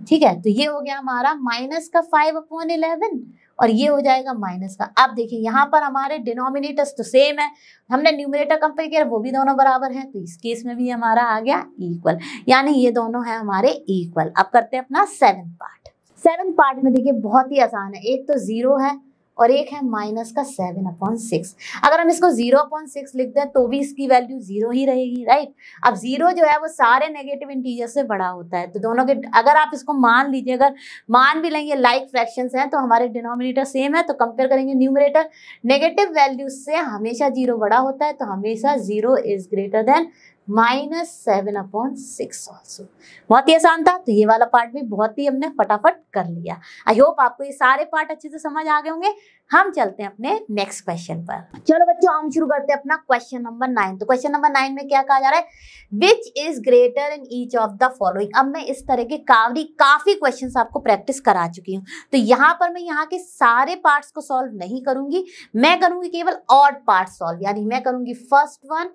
ठीक है? तो ये हो गया हमारा माइनस का फाइव अपॉन इलेवन और ये हो जाएगा माइनस का। अब देखिए, यहाँ पर हमारे डिनोमिनेटर्स तो सेम है। हमने न्यूमिनेटर कंपेयर किया, वो भी दोनों बराबर हैं तो इस केस में भी हमारा आ गया इक्वल यानी ये दोनों है हमारे इक्वल अब करते हैं अपना सेवन पार्ट सेवन पार्ट में देखिए, बहुत ही आसान है। एक तो ज़ीरो है और एक है माइनस का सेवन अपॉन सिक्स। अगर हम इसको ज़ीरो अपॉन सिक्स लिख दें तो भी इसकी वैल्यू ज़ीरो ही रहेगी राइट अब ज़ीरो जो है, वो सारे नेगेटिव इंटीजर से बड़ा होता है। तो दोनों के, अगर आप इसको मान लीजिए, अगर मान भी लेंगे लाइक फ्रैक्शन हैं तो हमारे डिनोमिनेटर सेम है तो कंपेयर करेंगे न्यूमरेटर नेगेटिव वैल्यू से हमेशा ज़ीरो बड़ा होता है तो हमेशा zero is greater than minus seven upon six also बहुत ही आसान था तो ये वाला पार्ट भी बहुत ही हमने फटाफट कर लिया। आई होप आपको ये सारे पार्ट अच्छे से समझ आ गए होंगे। हम चलते हैं अपने नेक्स्ट क्वेश्चन पर। चलो बच्चों, हम शुरू करते हैं अपना क्वेश्चन नंबर नाइन तो क्वेश्चन नंबर नाइन में क्या कहा जा रहा है? Which is greater in each of the following अब मैं इस तरह के काफ़ी काफ़ी क्वेश्चन आपको प्रैक्टिस करा चुकी हूँ। तो यहाँ पर मैं यहाँ के सारे पार्ट्स को सॉल्व नहीं करूँगी। मैं करूँगी केवल ऑड पार्ट सॉल्व यानी मैं करूँगी फ़र्स्ट वन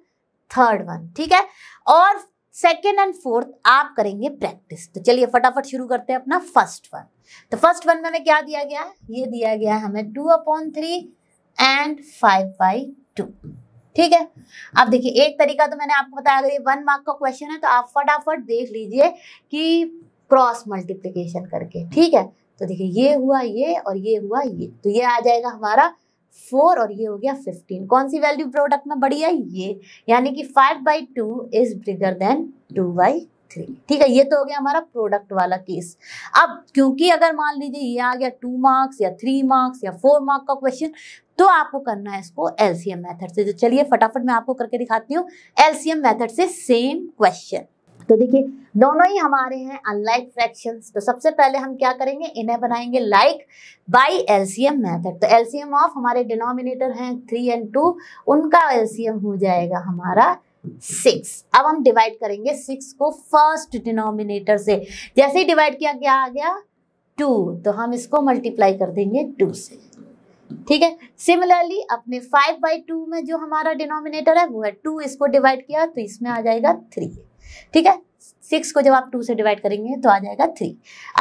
थर्ड वन ठीक है? और सेकेंड एंड फोर्थ आप करेंगे प्रैक्टिस तो चलिए फटाफट शुरू करते हैं अपना फ़र्स्ट वन तो फ़र्स्ट वन में हमें क्या दिया गया है? ये दिया गया है हमें two upon three and five by two ठीक है? अब देखिए, एक तरीका तो मैंने आपको बताया, अगर ये वन मार्क का क्वेश्चन है तो आप फटाफट देख लीजिए कि क्रॉस मल्टीप्लीकेशन करके, ठीक है? तो देखिए, ये हुआ ये और ये हुआ ये। तो ये आ जाएगा हमारा फोर और ये हो गया फिफ्टीन। कौन सी वैल्यू प्रोडक्ट में बड़ी है? ये। यानी कि five by two is bigger than two by three ठीक है, ये तो हो गया हमारा प्रोडक्ट वाला केस अब क्योंकि अगर मान लीजिए ये आ गया टू मार्क्स या थ्री मार्क्स या फोर मार्क का क्वेश्चन तो आपको करना है इसको एलसीएम मेथड से। तो चलिए फटाफट मैं आपको करके दिखाती हूँ एलसीएम मेथड से सेम क्वेश्चन तो देखिए, दोनों ही हमारे हैं अनलाइक फ्रैक्शंस तो सबसे पहले हम क्या करेंगे? इन्हें बनाएँगे लाइक बाय एलसीएम मेथड तो एलसीएम ऑफ़ हमारे डिनोमिनेटर हैं थ्री एंड टू उनका एलसीएम हो जाएगा हमारा सिक्स अब हम डिवाइड करेंगे सिक्स को फ़र्स्ट डिनोमिनेटर से। जैसे ही डिवाइड किया, क्या आ गया? टू तो हम इसको मल्टीप्लाई कर देंगे टू से। ठीक है? सिमिलरली अपने फाइव बाई टू में जो हमारा डिनोमिनेटर है, वो है टू इसको डिवाइड किया तो इसमें आ जाएगा थ्री ठीक है? सिक्स को जब आप टू से डिवाइड करेंगे तो आ जाएगा थ्री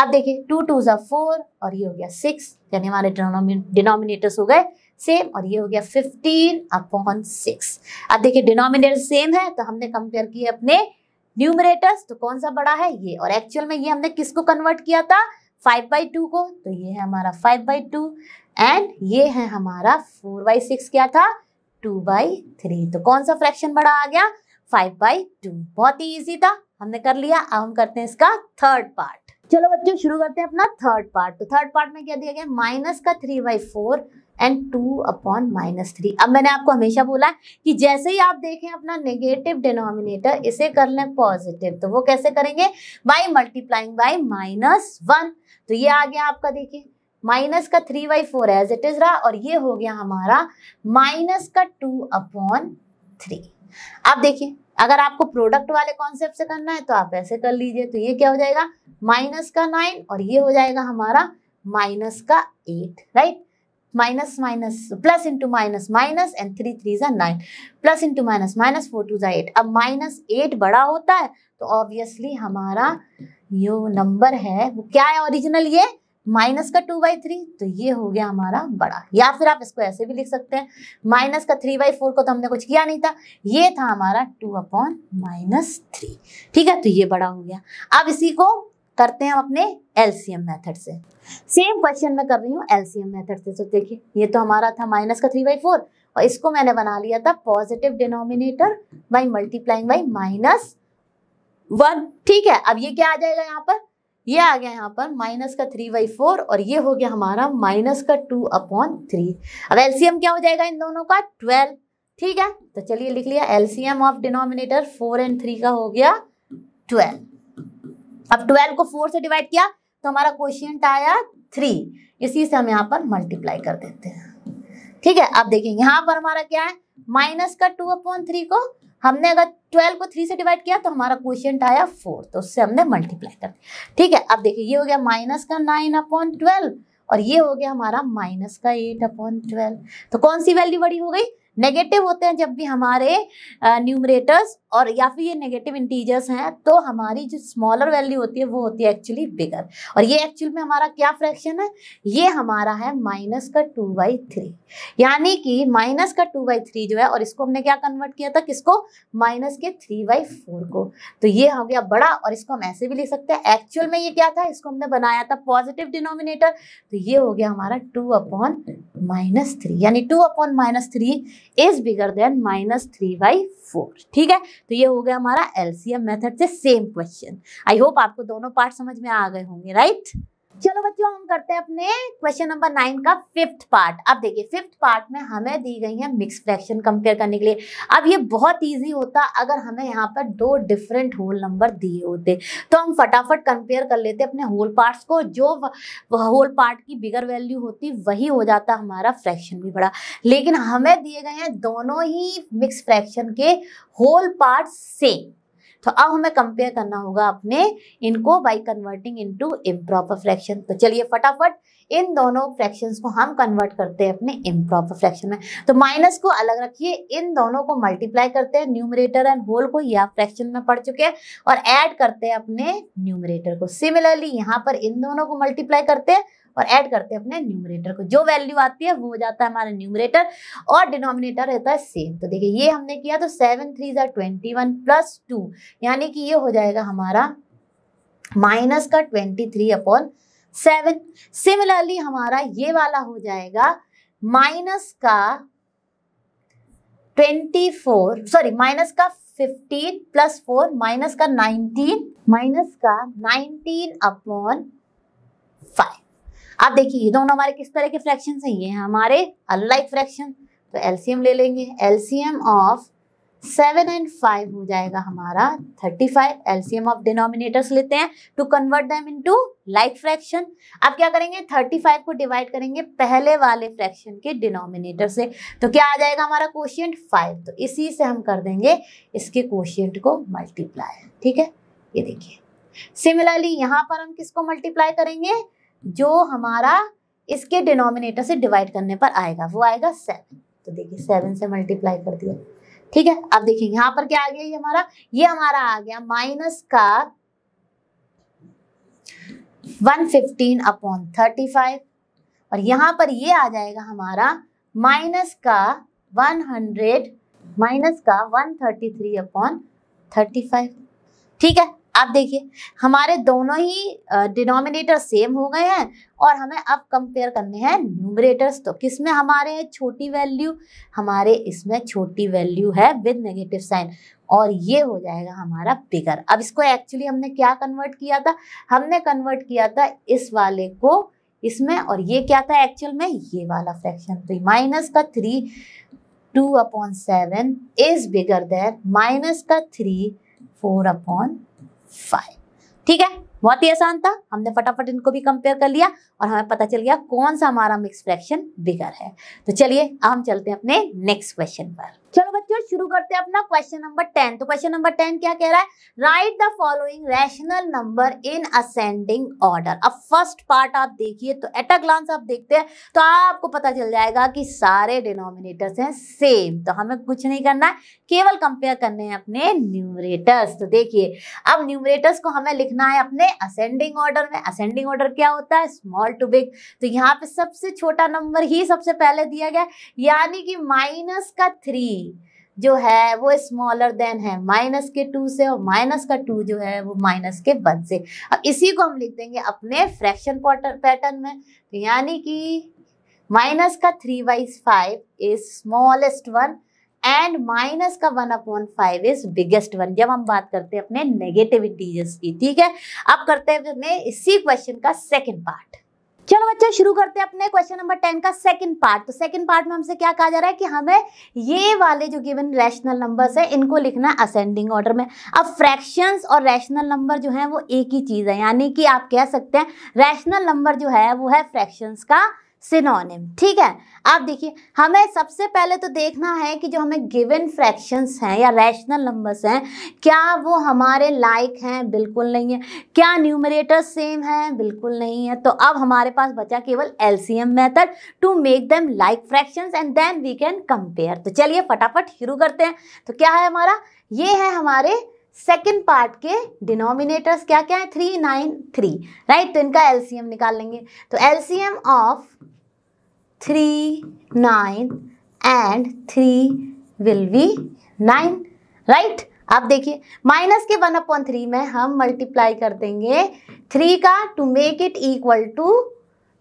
अब देखिए टू टू ज़ा फोर और ये हो गया सिक्स यानी हमारे डिनोमिनेटर्स हो गए सेम और ये हो गया फिफ्टीन अपॉन सिक्स अब देखिए डिनोमिनेटर सेम है तो हमने कंपेयर किए अपने न्यूमरेटर्स तो कौन सा बड़ा है? ये. और एक्चुअल में ये हमने किसको कन्वर्ट किया था? फाइव बाई टू को. तो ये है हमारा फाइव बाई टू एंड ये है हमारा फोर बाई सिक्स क्या था? टू बाई थ्री तो कौन सा फ्रैक्शन बड़ा आ गया? Five by two. बहुत ही ईजी था। हमने कर लिया। अब हम करते हैं इसका थर्ड पार्ट चलो बच्चों, शुरू करते हैं अपना थर्ड पार्ट तो थर्ड पार्ट में क्या दिया गया? माइनस का three by four and two upon minus three अब मैंने आपको हमेशा बोला है कि जैसे ही आप देखें अपना नेगेटिव डिनोमिनेटर इसे कर लें पॉजिटिव तो वो कैसे करेंगे? By multiplying by minus one तो ये आ गया आपका, देखिए। माइनस का three by four as it is रहा और ये हो गया हमारा माइनस का टू अपॉन थ्री अब देखिए, अगर आपको प्रोडक्ट वाले कॉन्सेप्ट से करना है तो आप ऐसे कर लीजिए तो ये क्या हो जाएगा? माइनस का नाइन और ये हो जाएगा हमारा माइनस का eight right minus minus plus into minus minus and three three ज़ा nine plus into minus minus four two ज़ा एट अब माइनस एट बड़ा होता है तो ऑब्वियसली हमारा जो नंबर है, वो क्या है ओरिजिनल ये? माइनस का टू बाई थ्री तो ये हो गया हमारा बड़ा। या फिर आप इसको ऐसे भी लिख सकते हैं, माइनस का थ्री बाई फोर को तो हमने कुछ किया नहीं था। ये था हमारा टू अपॉन माइनस थ्री। ठीक है तो ये बड़ा हो गया। अब इसी को करते हैं हम अपने एलसीएम मेथड से। सेम क्वेश्चन में कर रही हूँ एलसीएम मेथड से। तो देखिए, ये तो हमारा था माइनस का थ्री बाई फोर, और इसको मैंने बना लिया था positive denominator by multiplying by minus one. ठीक है, अब ये क्या आ जाएगा यहाँ पर? ये आ गया यहाँ पर माइनस का थ्री बाई फोर और ये हो गया हमारा माइनस का टू अपॉन थ्री अब एलसीएम क्या हो जाएगा इन दोनों का? ट्वेल्व ठीक है? तो चलिए लिख लिया। LCM of denominator four and three का हो गया ट्वेल्व अब ट्वेल्व को फोर से डिवाइड किया तो हमारा क्वेश्चन आया थ्री इसी से हम यहाँ पर मल्टीप्लाई कर देते हैं। ठीक है? अब देखिए, यहाँ पर हमारा क्या है? माइनस का टू अपॉन थ्री को हमने अगर ट्वेल्व को थ्री से डिवाइड किया तो हमारा क्वेश्चन आया फोर तो उससे हमने मल्टीप्लाई कर ठीक है, अब देखिए, ये हो गया माइनस का नाइन अपॉन ट्वेल्व और ये हो गया हमारा माइनस का एट अपॉन ट्वेल्व तो कौन सी वैल्यू बड़ी हो गई? नेगेटिव होते हैं जब भी हमारे न्यूमरेटर्स और या फिर ये नेगेटिव इंटीजर्स हैं तो हमारी जो स्मॉलर वैल्यू होती है, वो होती है एक्चुअली बिगर और ये एक्चुअल में हमारा क्या फ्रैक्शन है? ये हमारा है माइनस का टू बाई थ्री यानी कि माइनस का टू बाई थ्री जो है, और इसको हमने क्या कन्वर्ट किया था? किसको? माइनस के थ्री बाई फोर को. तो ये हो गया बड़ा, और इसको हम ऐसे भी लिख सकते हैं. एक्चुअल में ये क्या था? इसको हमने बनाया था पॉजिटिव डिनोमिनेटर तो ये हो गया हमारा टू अपॉन माइनस थ्री यानी two upon minus three is bigger than minus three by four ठीक है? तो ये हो गया हमारा एलसीएम मेथड से सेम क्वेश्चन आई होप आपको दोनों पार्ट समझ में आ गए होंगे राइट चलो बच्चों, हम करते हैं अपने क्वेश्चन नंबर नाइन का फिफ्थ पार्ट अब देखिए फिफ्थ पार्ट में हमें दी गई है मिक्स फ्रैक्शन कंपेयर करने के लिए. अब ये बहुत इजी होता अगर हमें यहाँ पर दो डिफरेंट होल नंबर दिए होते. तो हम फटाफट कंपेयर कर लेते अपने होल पार्ट्स को. जो होल पार्ट की बिगर वैल्यू होती, वही हो जाता हमारा फ्रैक्शन भी बड़ा. लेकिन हमें दिए गए हैं दोनों ही मिक्स फ्रैक्शन के होल पार्ट सेम तो अब हमें कंपेयर करना होगा अपने इनको by converting into improper fraction तो चलिए फटाफट इन दोनों फ्रैक्शंस को हम कन्वर्ट करते हैं अपने इम्प्रॉपर फ्रैक्शन में। तो माइनस को अलग रखिए, इन दोनों को मल्टीप्लाई करते हैं न्यूमरेटर एंड होल को, या फ्रैक्शन में पढ़ चुके हैं, और ऐड करते हैं अपने न्यूमरेटर को। सिमिलरली यहाँ पर इन दोनों को मल्टीप्लाई करते हैं और ऐड करते हैं अपने न्यूमरेटर को। जो वैल्यू आती है, वो हो जाता है हमारा न्यूमरेटर और डिनोमिनेटर रहता है सेम तो देखिए, ये हमने किया तो सेवन थ्री ज़ा ट्वेंटी वन प्लस टू यानी कि ये हो जाएगा हमारा माइनस का twenty three upon seven similarly हमारा ये वाला हो जाएगा माइनस का ट्वेंटी फोर सॉरी माइनस का फिफ्टीन प्लस फोर माइनस का नाइनटीन माइनस का नाइनटीन अपॉन फाइव अब देखिए, ये दोनों हमारे किस तरह के फ्रैक्शन हैं? ये हमारे अनलाइक फ्रैक्शन तो एलसीएम ले लेंगे। LCM of seven and five हो जाएगा हमारा thirty five LCM of denominators लेते हैं to convert them into like fraction अब क्या करेंगे? थर्टी फाइव को डिवाइड करेंगे पहले वाले फ्रैक्शन के डिनोमिनेटर से। तो क्या आ जाएगा हमारा क्वेश्चन फाइव तो इसी से हम कर देंगे इसके क्वेश्चन को मल्टीप्लाई ठीक है? ये देखिए। सिमिलरली यहाँ पर हम किसको मल्टीप्लाई करेंगे? जो हमारा इसके डिनोमिनेटर से डिवाइड करने पर आएगा, वो आएगा सेवन तो देखिए सेवन से मल्टीप्लाई कर दिया। ठीक है, अब देखिए यहाँ पर क्या आ गया, ये हमारा ये हमारा आ गया माइनस का one fifteen upon thirty five और यहाँ पर ये आ जाएगा हमारा माइनस का वन हंड्रेड माइनस का one thirty three upon thirty five ठीक है अब देखिए, हमारे दोनों ही डिनोमिनेटर सेम हो गए हैं और हमें अब कंपेयर करने हैं न्यूमरेटर्स तो किसमें हमारे है छोटी वैल्यू हमारे इसमें छोटी वैल्यू है विद नेगेटिव साइन और ये हो जाएगा हमारा बिगर अब इसको एक्चुअली हमने क्या कन्वर्ट किया था? हमने कन्वर्ट किया था इस वाले को इसमें और ये क्या था एक्चुअल में? ये वाला फ्रैक्शन तो माइनस का three two upon seven is bigger than minus का थ्री फोर अपॉन फाइव ठीक है? बहुत ही आसान था। हमने फटाफट इनको भी कंपेयर कर लिया और हमें पता चल गया कौन सा हमारा मिक्स फ्रैक्शन बिगर है। तो चलिए, अब हम चलते हैं अपने नेक्स्ट क्वेश्चन पर। चलो बच्चों, शुरू करते हैं अपना क्वेश्चन नंबर टेन तो क्वेश्चन नंबर टेन क्या कह रहा है? Write the following rational number in ascending order अब फ़र्स्ट पार्ट आप देखिए तो एट अ ग्लांस आप देखते हैं तो आपको पता चल जाएगा कि सारे डिनोमिनेटर्स हैं सेम तो हमें कुछ नहीं करना है, केवल कंपेयर करने हैं अपने न्यूमरेटर्स तो देखिए, अब न्यूमरेटर्स को हमें लिखना है अपने असेंडिंग ऑर्डर में. असेंडिंग ऑर्डर क्या होता है? स्मॉल टू बिग तो यहाँ पे सबसे छोटा नंबर ही सबसे पहले दिया गया, यानी कि माइनस का थ्री जो है वो स्मॉलर देन है माइनस के टू से और माइनस का टू जो है वो माइनस के वन से। अब इसी को हम लिख देंगे अपने फ्रैक्शन पैटर्न में। तो यानी कि माइनस का थ्री बाइस five is smallest one and minus का one upon five is biggest one जब हम बात करते हैं अपने नेगेटिव इंटीजर्स की, ठीक है? अब करते हैं अपने इसी क्वेश्चन का सेकेंड पार्ट चलो बच्चों, शुरू करते हैं अपने क्वेश्चन नंबर टेन का सेकंड पार्ट तो सेकंड पार्ट में हमसे क्या कहा जा रहा है कि हमें ये वाले जो गिवन रैशनल नंबर्स है, इनको लिखना असेंडिंग ऑर्डर में. अब फ्रैक्शंस और रैशनल नंबर जो है, वो एक ही चीज़ है. यानी कि आप कह सकते हैं रैशनल नंबर जो है, वो है फ्रैक्शंस का सिनोनिम, ठीक है? आप देखिए, हमें सबसे पहले तो देखना है कि जो हमें गिवन फ्रैक्शंस हैं या रैशनल नंबर्स हैं, क्या वो हमारे लाइक हैं? बिल्कुल नहीं है। क्या न्यूमरेटर सेम है? बिल्कुल नहीं है। तो अब हमारे पास बचा केवल LCM method to make them like fractions and then we can compare. तो चलिए फटाफट शुरू करते हैं। तो क्या है हमारा? ये है हमारे सेकेंड पार्ट के डिनोमिनेटर्स क्या क्या है? थ्री नाइन थ्री राइट तो इनका एलसीएम निकाल लेंगे। तो LCM of three nine and three will be nine right आप देखिए माइनस के वन अपॉन थ्री में हम मल्टीप्लाई कर देंगे। थ्री का to make it equal to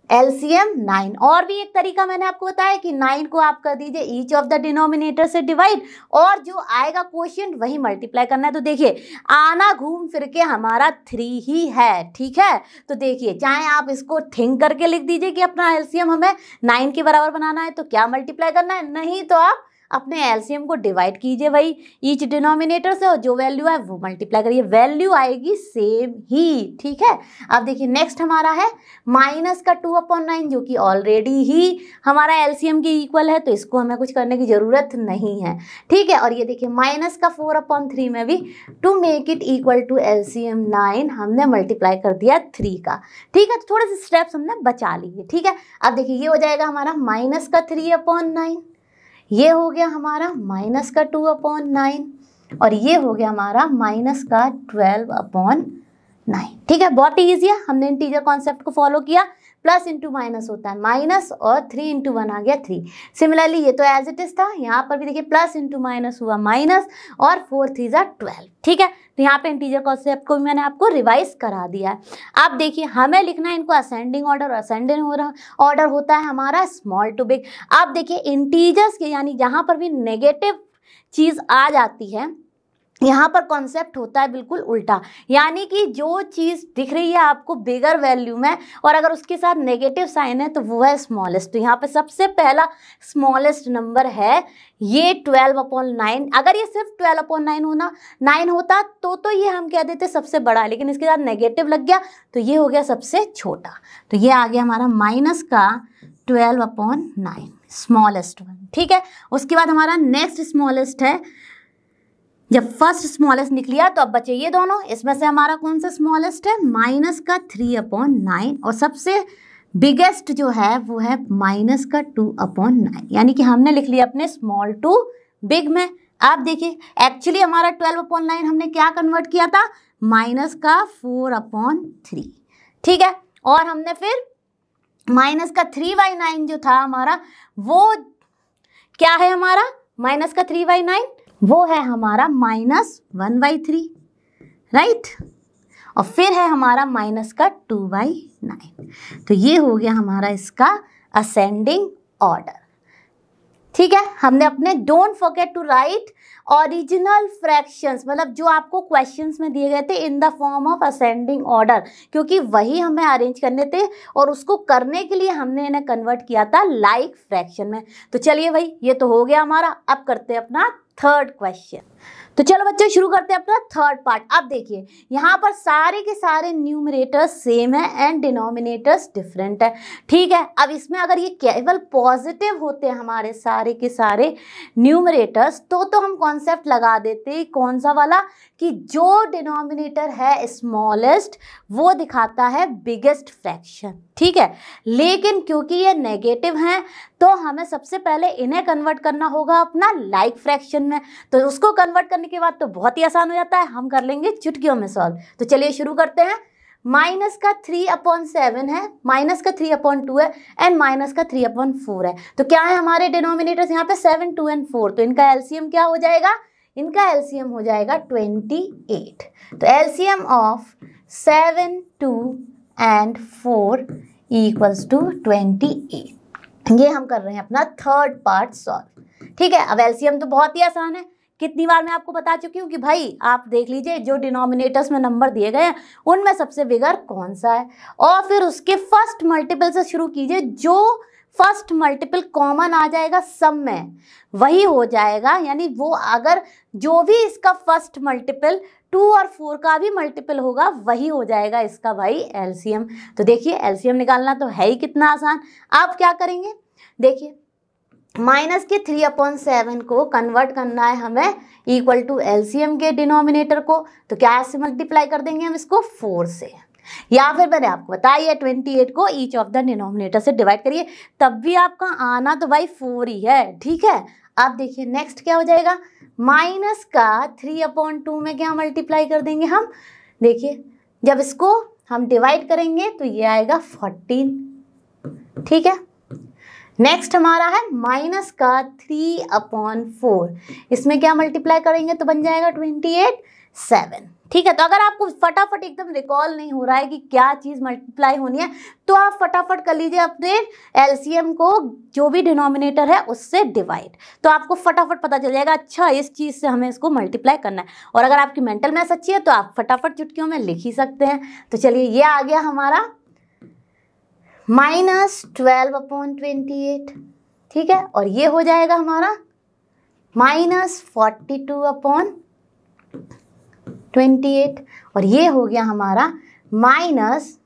LCM, nine. और भी एक तरीका मैंने आपको बताया कि नाइन को आप कर दीजिए ईच ऑफ़ द डिनोमिनेटर से डिवाइड और जो आएगा क्वेश्चन वही मल्टीप्लाई करना है। तो देखिए, आना घूम फिर के हमारा थ्री ही है, ठीक है? तो देखिए, चाहे आप इसको थिंक करके लिख दीजिए कि अपना एलसीएम हमें नाइन के बराबर बनाना है तो क्या मल्टीप्लाई करना है? नहीं तो आप अपने एलसीएम को डिवाइड कीजिए भाई। ईच डिनोमिनेटर से और जो वैल्यू है वो मल्टीप्लाई करिए। वैल्यू आएगी सेम ही, ठीक है? अब देखिए, नेक्स्ट हमारा है माइनस का टू अपॉन नाइन, जो कि ऑलरेडी ही हमारा एलसीएम के इक्वल है तो इसको हमें कुछ करने की ज़रूरत नहीं है, ठीक है? और ये देखिए, माइनस का फोर अपॉन थ्री में भी to make it equal to LCM nine हमने मल्टीप्लाई कर दिया थ्री का, ठीक है? तो थोड़े से स्टेप्स हमने बचा लिए, ठीक है? अब देखिए, ये हो जाएगा हमारा माइनस का थ्री अपॉन नाइन। ये हो गया हमारा माइनस का टू अपॉन नाइन और ये हो गया हमारा माइनस का ट्वेल्व अपॉन नाइन। ठीक है, बहुत ही ईजी है। हमने इंटीजर कॉन्सेप्ट को फॉलो किया। प्लस इंटू माइनस होता है। माइनस और थ्री इंटू वन आ गया थ्री सिमिलरली ये तो एज इट इज़ था। यहाँ पर भी देखिए प्लस इंटू माइनस हुआ माइनस और फोर थ्री ज़ा ट्वेल्व ठीक है तो यहाँ पे इंटीजर कॉन्सेप्ट को भी मैंने आपको रिवाइज करा दिया है। आप देखिए, हमें लिखना है इनको असेंडिंग ऑर्डर असेंडिंग ऑर्डर होता है हमारा स्मॉल टू बिग आप देखिए इंटीजर्स के, यानी जहाँ पर भी नेगेटिव चीज़ आ जाती है यहाँ पर कॉन्सेप्ट होता है बिल्कुल उल्टा। यानी कि जो चीज़ दिख रही है आपको बिगर वैल्यू में, और अगर उसके साथ नेगेटिव साइन है तो वो है स्मॉलेस्ट तो यहाँ पे सबसे पहला स्मॉलेस्ट नंबर है, ये ट्वेल्व अपॉन नाइन अगर ये सिर्फ़ ट्वेल्व अपॉन नाइन होना नाइन होता तो तो ये हम कह देते सबसे बड़ा, लेकिन इसके साथ नेगेटिव लग गया तो ये हो गया सबसे छोटा। तो ये आ गया हमारा माइनस का twelve upon nine smallest one ठीक है? उसके बाद हमारा नेक्स्ट स्मॉलेस्ट है जब फ़र्स्ट स्मॉलेस्ट निकलिया तो अब बचे ये दोनों। इसमें से हमारा कौन सा स्मॉलेस्ट है? माइनस का थ्री अपॉन नाइन और सबसे बिगेस्ट जो है, वो है माइनस का टू अपॉन नाइन यानी कि हमने लिख लिया अपने स्मॉल टू बिग में। आप देखिए एक्चुअली हमारा ट्वेल्व अपॉन नाइन हमने क्या कन्वर्ट किया था? माइनस का फोर अपॉन थ्री ठीक है? और हमने फिर माइनस का थ्री बाई नाइन जो था हमारा, वो क्या है हमारा? माइनस का थ्री बाई नाइन वो है हमारा minus one by three, right? और फिर है हमारा माइनस का टू बाई नाइन। तो ये हो गया हमारा इसका असेंडिंग ऑर्डर ठीक है? हमने अपने don't forget to write original fractions मतलब जो आपको क्वेश्चंस में दिए गए थे in the form of ascending order क्योंकि वही हमें अरेंज करने थे और उसको करने के लिए हमने इन्हें कन्वर्ट किया था लाइक like फ्रैक्शन में। तो चलिए भाई, ये तो हो गया हमारा। अब करते हैं अपना थर्ड क्वेश्चन तो चलो बच्चों, शुरू करते हैं अपना थर्ड पार्ट अब देखिए, यहाँ पर सारे के सारे न्यूमरेटर्स सेम है एंड डिनोमिनेटर्स डिफरेंट है. ठीक है? अब इसमें अगर ये केवल पॉजिटिव होते हैं हमारे सारे के सारे न्यूमरेटर्स तो तो हम कॉन्सेप्ट लगा देते कौन सा वाला? कि जो डिनोमिनेटर है स्मॉलेस्ट वो दिखाता है बिगेस्ट फ्रैक्शन ठीक है? लेकिन क्योंकि ये नेगेटिव हैं तो हमें सबसे पहले इन्हें कन्वर्ट करना होगा अपना लाइक like फ्रैक्शन में। तो उसको कन्वर्ट करने के बाद तो बहुत ही आसान हो जाता है, हम कर लेंगे चुटकियों में सॉल्व तो चलिए शुरू करते हैं। माइनस का थ्री अपॉन सेवन है, माइनस का थ्री अपॉन टू है एंड माइनस का थ्री अपॉन फोर है। तो क्या है हमारे डिनोमिनेटर्स यहाँ पे सेवन टू एंड फोर तो इनका एलसीएम क्या हो जाएगा? इनका एलसीएम हो जाएगा ट्वेंटी एट तो LCM of seven two and four equals to twenty eight ये हम कर रहे हैं अपना थर्ड पार्ट सॉल्व ठीक है? अब एलसीएम तो बहुत ही आसान है। कितनी बार मैं आपको बता चुकी हूँ कि भाई, आप देख लीजिए, जो डिनोमिनेटर्स में नंबर दिए गए हैं, उनमें सबसे बिगर कौन सा है? और फिर उसके फ़र्स्ट मल्टीपल से शुरू कीजिए, जो फ़र्स्ट मल्टीपल कॉमन आ जाएगा सब में। वही हो जाएगा, यानी वो अगर जो भी इसका फ़र्स्ट मल्टीपल टू और फोर का भी मल्टीपल होगा, वही हो जाएगा इसका भाई एलसीएम तो देखिए एलसीएम निकालना तो है ही कितना आसान। आप क्या करेंगे? देखिए, माइनस के थ्री अपॉन सेवन को कन्वर्ट करना है हमें इक्वल टू एलसीएम के डिनोमिनेटर को। तो क्या ऐसे मल्टीप्लाई कर देंगे हम इसको? फोर से। या फिर मैंने आपको बताया, ट्वेंटी एट को ईच ऑफ़ द डिनोमिनेटर से डिवाइड करिए, तब भी आपका आना तो भाई फोर ही है, ठीक है? आप देखिए नेक्स्ट क्या हो जाएगा? माइनस का थ्री अपॉन टू में क्या मल्टीप्लाई कर देंगे हम? देखिए, जब इसको हम डिवाइड करेंगे तो ये आएगा फोर्टीन। ठीक है? नेक्स्ट हमारा है माइनस का थ्री अपॉन फोर। इसमें क्या मल्टीप्लाई करेंगे तो बन जाएगा ट्वेंटी एट सेवन। ठीक है तो अगर आपको फटाफट एकदम रिकॉल नहीं हो रहा है कि क्या चीज़ मल्टीप्लाई होनी है तो आप फटाफट कर लीजिए अपने एलसीएम को, जो भी डिनोमिनेटर है, उससे डिवाइड तो आपको फटाफट पता चल जाएगा अच्छा इस चीज़ से हमें इसको मल्टीप्लाई करना है। और अगर आपकी मेंटल मैथ अच्छी है तो आप फटाफट चुटकियों में लिख ही सकते हैं। तो चलिए, ये आ गया हमारा minus twelve upon twenty eight ठीक है? और ये हो जाएगा हमारा minus forty two upon twenty eight और ये हो गया हमारा minus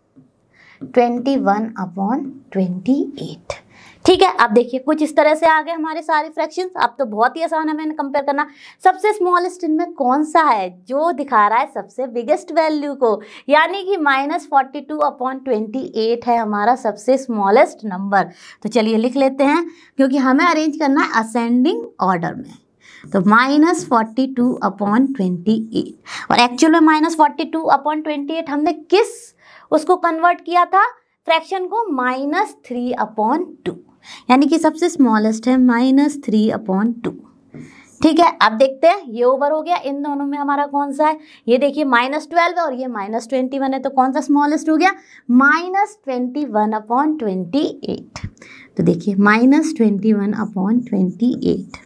twenty one upon twenty eight. ठीक है, अब देखिए कुछ इस तरह से आ गए हमारे सारे फ्रैक्शन अब तो बहुत ही आसान है मैंने कंपेयर करना। सबसे स्मॉलेस्ट इनमें कौन सा है जो दिखा रहा है सबसे बिगेस्ट वैल्यू को? यानी कि minus forty two upon twenty eight है हमारा सबसे स्मॉलेस्ट नंबर तो चलिए लिख लेते हैं, क्योंकि हमें अरेंज करना है असेंडिंग ऑर्डर में। तो minus forty two upon twenty eight और एक्चुअल में minus forty two upon twenty eight हमने किस उसको कन्वर्ट किया था? फ्रैक्शन को माइनस थ्री अपॉन टू यानी कि सबसे स्मॉलेस्ट है माइनस थ्री अपॉन टू ठीक है, अब देखते हैं, ये ओवर हो गया। इन दोनों में हमारा कौन सा है? ये देखिए माइनस ट्वेल्व है और ये माइनस ट्वेंटी वन है तो कौन सा स्मॉलेस्ट हो गया? Minus twenty one upon twenty eight तो देखिए minus twenty one upon twenty eight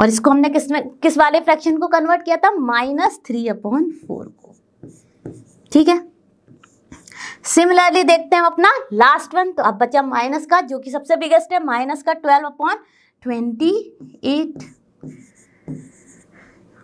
और इसको हमने किसमें, किस वाले फ्रैक्शन को कन्वर्ट किया था? माइनस थ्री अपॉन फोर को। ठीक है? सिमिलरली देखते हैं अपना लास्ट वन तो अब बचा माइनस का, जो कि सबसे बिगेस्ट है माइनस का ट्वेल्व अपॉन ट्वेंटी एट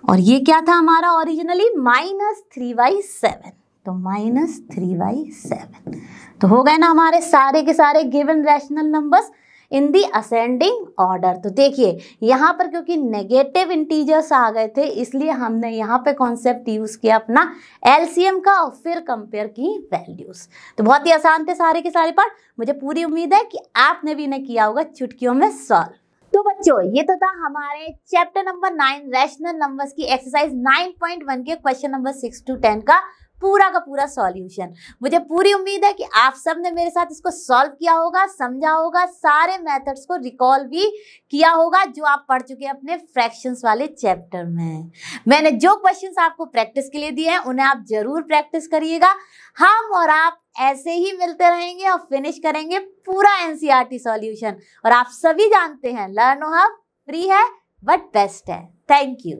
और ये क्या था हमारा originally minus three by seven तो माइनस थ्री बाई सेवन तो हो गए ना हमारे सारे के सारे given rational numbers in the ascending order तो देखिए, यहाँ पर क्योंकि नेगेटिव इंटीजर्स आ गए थे, इसलिए हमने यहाँ पे कॉन्सेप्ट यूज़ किया अपना एलसीएम का और फिर कंपेयर की वैल्यूज़ तो बहुत ही आसान थे सारे के सारे पार्ट मुझे पूरी उम्मीद है कि आपने भी इन्हें किया होगा चुटकियों में सॉल्व तो बच्चों, ये तो था हमारे chapter number nine rational numbers की एक्सरसाइज 9.1 के question number six to ten का पूरा का पूरा सॉल्यूशन मुझे पूरी उम्मीद है कि आप सबने मेरे साथ इसको सॉल्व किया होगा, समझा होगा, सारे मेथड्स को रिकॉल भी किया होगा, जो आप पढ़ चुके हैं अपने फ्रैक्शंस वाले चैप्टर में। मैंने जो क्वेश्चंस आपको प्रैक्टिस के लिए दिए हैं, उन्हें आप ज़रूर प्रैक्टिस करिएगा। हम और आप ऐसे ही मिलते रहेंगे और फिनिश करेंगे पूरा एनसीईआरटी सॉल्यूशन और आप सभी जानते हैं लर्न हब फ्री है बट बेस्ट है। Thank you